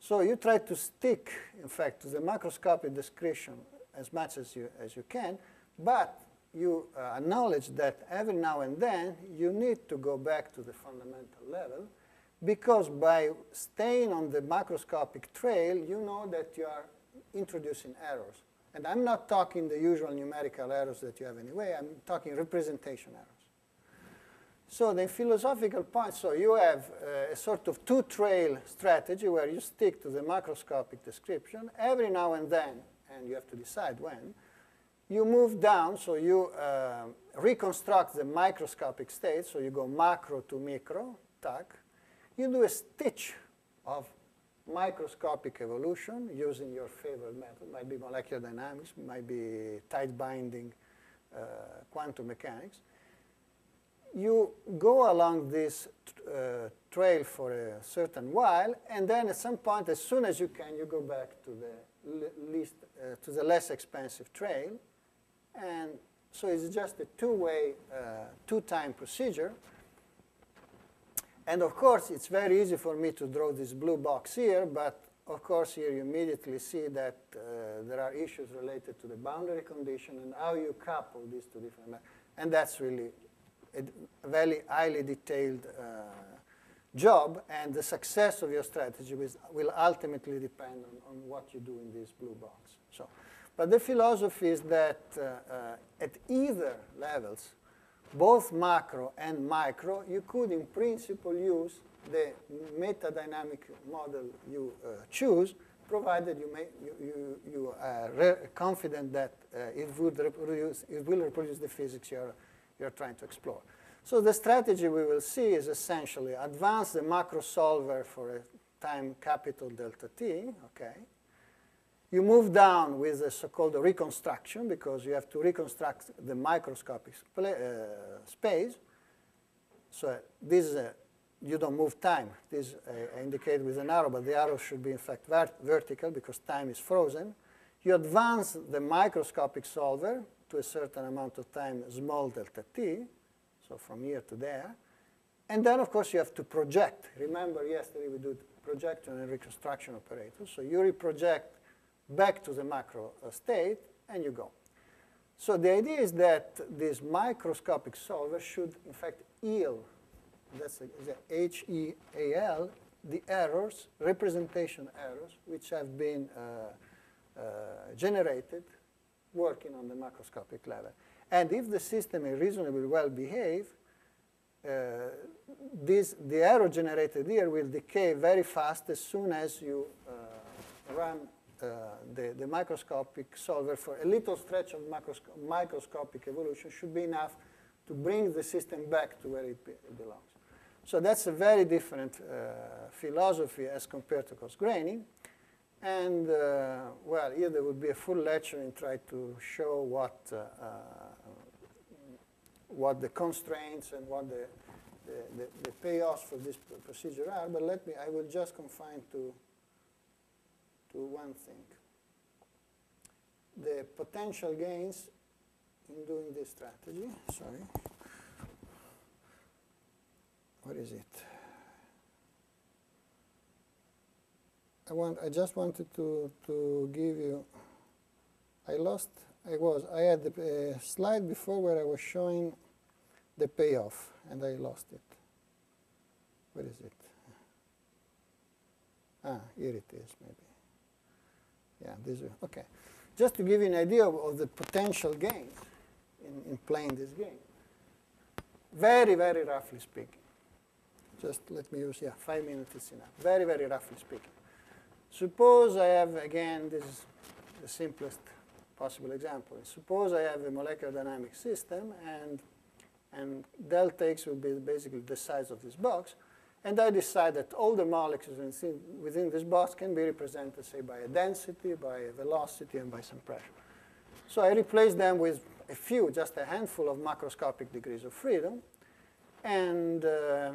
So you try to stick, in fact, to the macroscopic description as much as you, as you can, but you uh, acknowledge that every now and then you need to go back to the fundamental level because by staying on the macroscopic trail, you know that you are introducing errors. And I'm not talking the usual numerical errors that you have anyway, I'm talking representation errors. So the philosophical point, so you have uh, a sort of two-trail strategy where you stick to the macroscopic description. Every now and then, and you have to decide when, you move down, so you uh, reconstruct the microscopic state, so you go macro to micro, tac. You do a stitch of microscopic evolution using your favorite method. Might be molecular dynamics, might be tight binding uh, quantum mechanics. You go along this uh, trail for a certain while, and then at some point, as soon as you can, you go back to the least, uh, to the less expensive trail, and so it's just a two-way, uh, two-time procedure. And of course, it's very easy for me to draw this blue box here, but of course, here you immediately see that uh, there are issues related to the boundary condition and how you couple these two different, and that's really a very highly detailed uh, job, and the success of your strategy will ultimately depend on, on what you do in this blue box. So. But the philosophy is that uh, uh, at either levels, both macro and micro, you could in principle use the metadynamic model you uh, choose, provided you, may, you, you, you are confident that uh, it, would reproduce, it will reproduce the physics you're, you're trying to explore. So the strategy we will see is essentially advance the macro solver for a time capital delta t, okay, you move down with the so-called reconstruction because you have to reconstruct the microscopic uh, space. So this is a, you don't move time. This I indicate with an arrow, but the arrow should be in fact vert vertical because time is frozen. You advance the microscopic solver to a certain amount of time, small delta t, so from here to there. And then, of course, you have to project. Remember, yesterday we did projection and reconstruction operators. So you reproject back to the macro uh, state, and you go. So the idea is that this microscopic solver should, in fact, yield, that's the H-E-A-L, the errors, representation errors, which have been uh, uh, generated working on the macroscopic level. And if the system is reasonably well behaved, uh, this, the error generated here will decay very fast as soon as you uh, run uh, the, the microscopic solver for a little stretch of microscopic evolution should be enough to bring the system back to where it, be belongs. So that's a very different uh, philosophy as compared to coarse-graining. And, uh, well, here there would be a full lecture and try to show what, uh, uh, what the constraints and what the, the, the, the payoffs for this procedure are. But let me, I will just confine to to one thing. The potential gains in doing this strategy, sorry, what is it? I want. I just wanted to to give you. I lost. I was. I had the uh, slide before where I was showing the payoff, and I lost it. Where is it? Ah, here it is, maybe. Yeah, this is, okay. Just to give you an idea of, of the potential gains in, in playing this game. Very, very roughly speaking. Just let me use, yeah, five minutes enough. Very, very roughly speaking. Suppose I have, again, this is the simplest possible example. Suppose I have a molecular dynamic system, and, and delta x will be basically the size of this box, and I decide that all the molecules within, within this box can be represented, say, by a density, by a velocity, and by some pressure. So I replace them with a few, just a handful of macroscopic degrees of freedom, and, uh,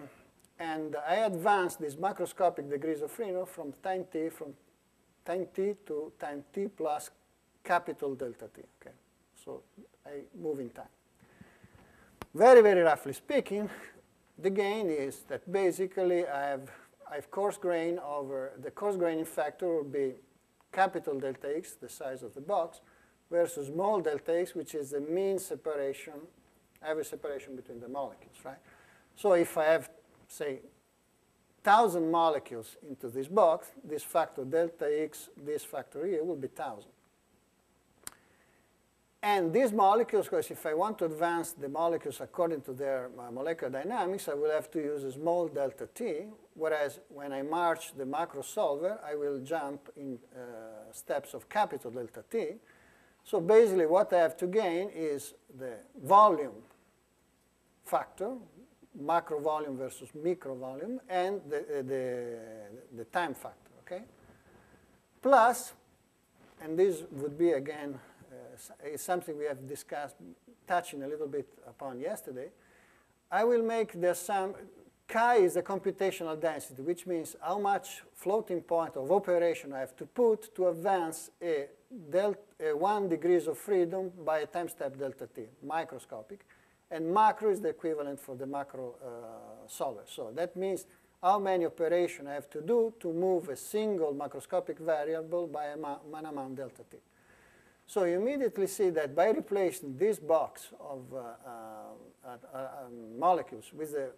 and I advance these macroscopic degrees of freedom from time t, from time t to time t plus capital delta t. Okay, so I move in time. Very, very roughly speaking, the gain is that basically I have, I have coarse grain over, the coarse graining factor will be capital delta x, the size of the box, versus small delta x, which is the mean separation, average separation between the molecules, right? So if I have, say, 1,000 molecules into this box, this factor delta x, this factor here will be 1,000. And these molecules, because if I want to advance the molecules according to their uh, molecular dynamics, I will have to use a small delta t, whereas when I march the macro solver, I will jump in uh, steps of capital delta t. So basically what I have to gain is the volume factor, macro volume versus micro volume, and the, the, the time factor, okay? Plus, and this would be again uh, something we have discussed, touching a little bit upon yesterday. I will make the sum, chi is the computational density, which means how much floating point of operation I have to put to advance a, delta, a one degrees of freedom by a time step delta t, microscopic. And macro is the equivalent for the macro uh, solver. So that means how many operations I have to do to move a single macroscopic variable by a one amount delta t. So you immediately see that by replacing this box of uh, uh, uh, um, molecules with a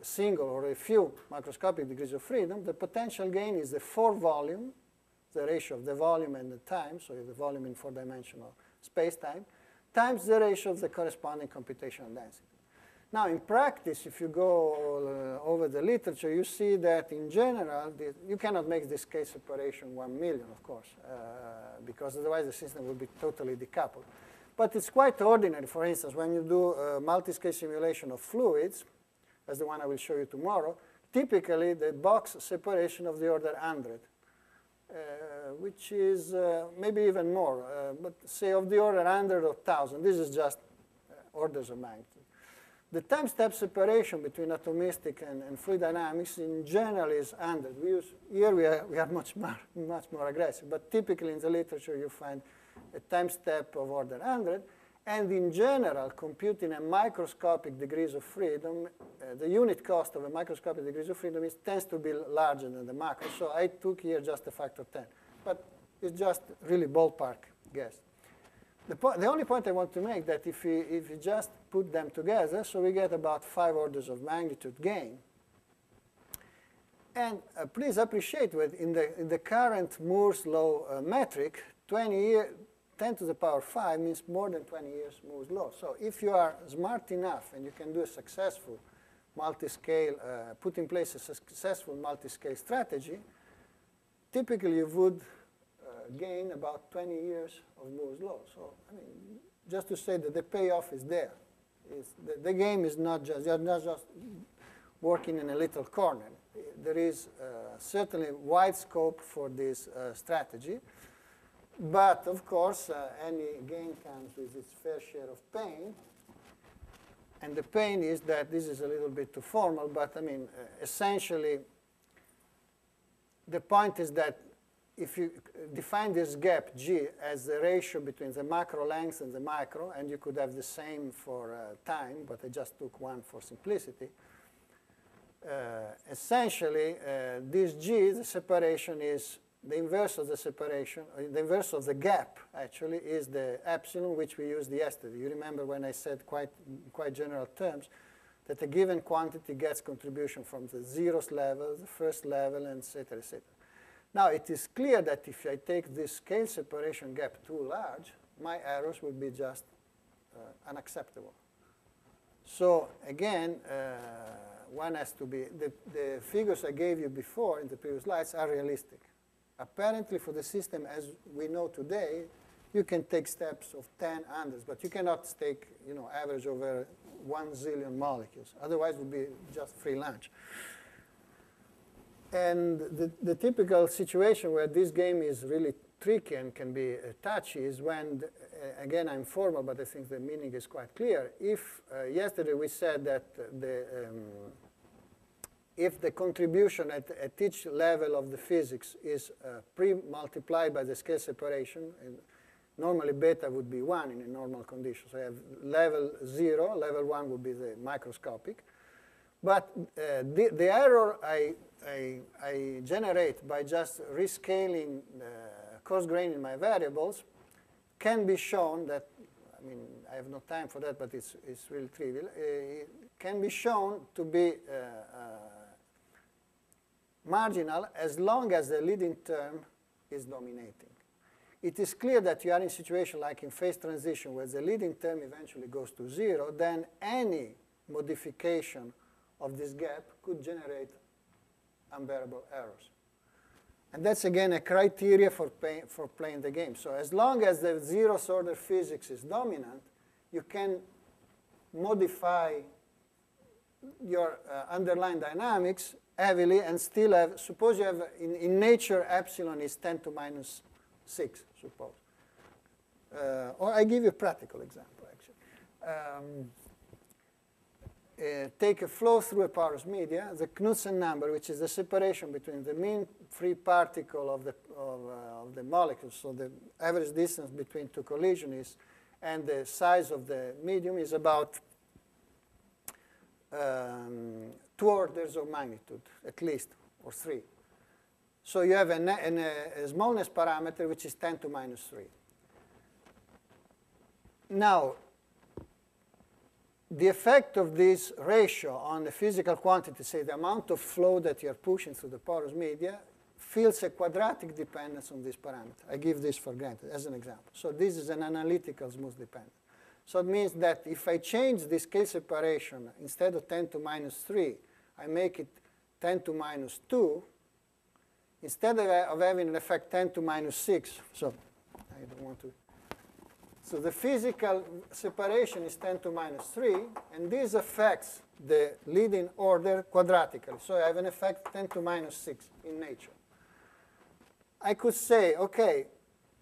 single or a few macroscopic degrees of freedom, the potential gain is the four volume, the ratio of the volume and the time, so the volume in four-dimensional space-time, times the ratio of the corresponding computational density. Now, in practice, if you go uh, over the literature, you see that in general, the, you cannot make this K separation 1 million, of course, uh, because otherwise the system will be totally decoupled. But it's quite ordinary, for instance, when you do a multi-scale simulation of fluids, as the one I will show you tomorrow, typically the box separation of the order 100, uh, which is uh, maybe even more, uh, but say of the order 100 or 1,000. This is just uh, orders of magnitude. The time step separation between atomistic and, and, fluid dynamics in general is 100. We use, here we are, we are much, more, much more aggressive, but typically in the literature you find a time step of order 100. And in general, computing a microscopic degrees of freedom, uh, the unit cost of a microscopic degrees of freedom is, tends to be larger than the macro. So I took here just a factor 10. But it's just really ballpark guess. The, the, only point I want to make that if we, if we just put them together, so we get about five orders of magnitude gain. And uh, please appreciate that in the, in the current Moore's law uh, metric, 20 year, 10 to the power 5 means more than 20 years Moore's law. So if you are smart enough and you can do a successful multi-scale, uh, put in place a successful multi-scale strategy, typically you would gain about 20 years of Moore's law. So, I mean, just to say that the payoff is there. The, the, game is not just, you're not just working in a little corner. There is uh, certainly wide scope for this uh, strategy. But, of course, uh, any gain comes with its fair share of pain. And the pain is that this is a little bit too formal, but I mean, uh, essentially, the point is that if you define this gap G as the ratio between the macro length and the micro, and you could have the same for uh, time, but I just took one for simplicity, uh, essentially, uh, this G, the separation is the inverse of the separation, uh, the inverse of the gap, actually, is the epsilon, which we used yesterday. You remember when I said quite, quite general terms, that a given quantity gets contribution from the zeroth level, the first level, and et cetera, et cetera. Now, it is clear that if I take this scale separation gap too large, my errors will be just uh, unacceptable. So again, uh, one has to be, the, the figures I gave you before in the previous slides are realistic. Apparently for the system as we know today, you can take steps of 10 hundreds, but you cannot take, you know, average over one zillion molecules. Otherwise, it would be just free lunch. And the, the typical situation where this game is really tricky and can be uh, touchy is when, uh, again, I'm formal, but I think the meaning is quite clear. If uh, yesterday we said that the, um, if the contribution at, at each level of the physics is uh, pre-multiplied by the scale separation, and normally beta would be 1 in a normal condition. So I have level 0, level 1 would be the microscopic. But uh, the, the error I, I, I, generate by just rescaling uh, coarse grain in my variables can be shown that, I mean, I have no time for that, but it's, it's really trivial, uh, it can be shown to be uh, uh, marginal as long as the leading term is dominating. It is clear that you are in a situation like in phase transition where the leading term eventually goes to zero, then any modification of this gap could generate unbearable errors. And that's, again, a criteria for, pay, for playing the game. So as long as the zeroth order physics is dominant, you can modify your uh, underlying dynamics heavily and still have, suppose you have, in, in nature, epsilon is 10 to minus 6, suppose. Uh, or I give you a practical example, actually. Um, uh, take a flow through a porous media, the Knudsen number, which is the separation between the mean free particle of the, of, uh, of the molecule, so the average distance between two collisions and the size of the medium is about um, two orders of magnitude, at least, or three. So you have a, a, a smallness parameter, which is 10 to minus 3. Now, the effect of this ratio on the physical quantity, say the amount of flow that you're pushing through the porous media, feels a quadratic dependence on this parameter. I give this for granted as an example. So this is an analytical smooth dependence. So it means that if I change the scale separation, instead of 10 to minus 3, I make it 10 to minus 2, instead of, of having an effect 10 to minus 6, so I don't want to so the physical separation is 10 to minus 3, and this affects the leading order quadratically. So I have an effect 10 to minus 6 in nature. I could say, OK,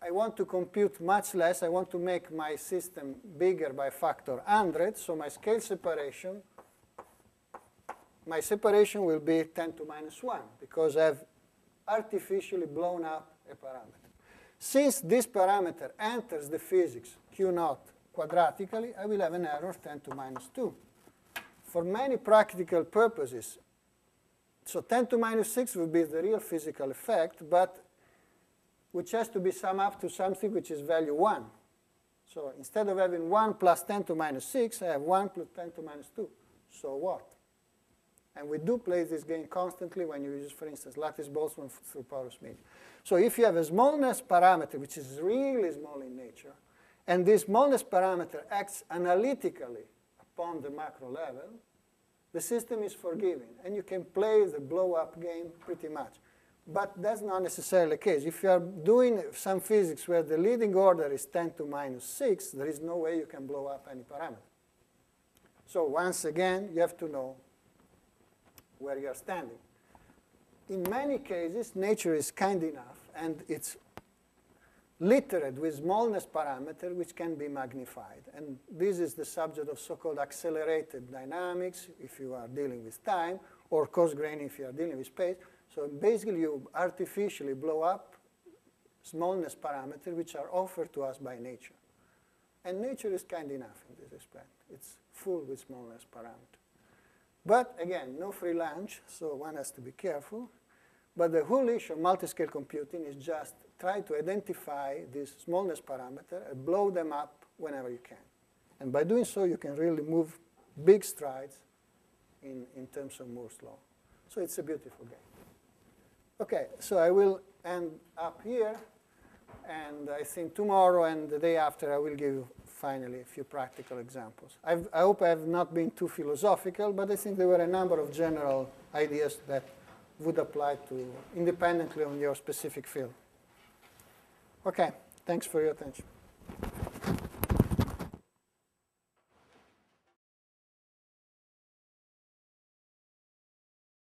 I want to compute much less. I want to make my system bigger by factor 100. So my scale separation, my separation will be 10 to minus 1, because I've artificially blown up a parameter. Since this parameter enters the physics Q naught quadratically, I will have an error of 10 to minus 2. For many practical purposes, so 10 to minus 6 would be the real physical effect, but which has to be summed up to something which is value 1. So instead of having 1 plus 10 to minus 6, I have 1 plus 10 to minus 2. So what? And we do play this game constantly when you use, for instance, lattice Boltzmann through porous media. So if you have a smallness parameter, which is really small in nature, and this smallness parameter acts analytically upon the macro level, the system is forgiving. And you can play the blow-up game pretty much. But that's not necessarily the case. If you are doing some physics where the leading order is 10 to minus 6, there is no way you can blow up any parameter. So once again, you have to know where you're standing. In many cases, nature is kind enough, and it's littered with smallness parameter which can be magnified. And this is the subject of so-called accelerated dynamics if you are dealing with time, or coarse grain if you are dealing with space. So basically, you artificially blow up smallness parameter which are offered to us by nature. And nature is kind enough in this respect. It's full with smallness parameter. But again, no free lunch, so one has to be careful. But the whole issue of multi-scale computing is just try to identify this smallness parameter and blow them up whenever you can. And by doing so, you can really move big strides in, in terms of Moore's law. So it's a beautiful game. OK, so I will end up here. And I think tomorrow and the day after, I will give you finally a few practical examples. I've, i hope I have not been too philosophical, but I think there were a number of general ideas that would apply to independently on your specific field. Okay, thanks for your attention.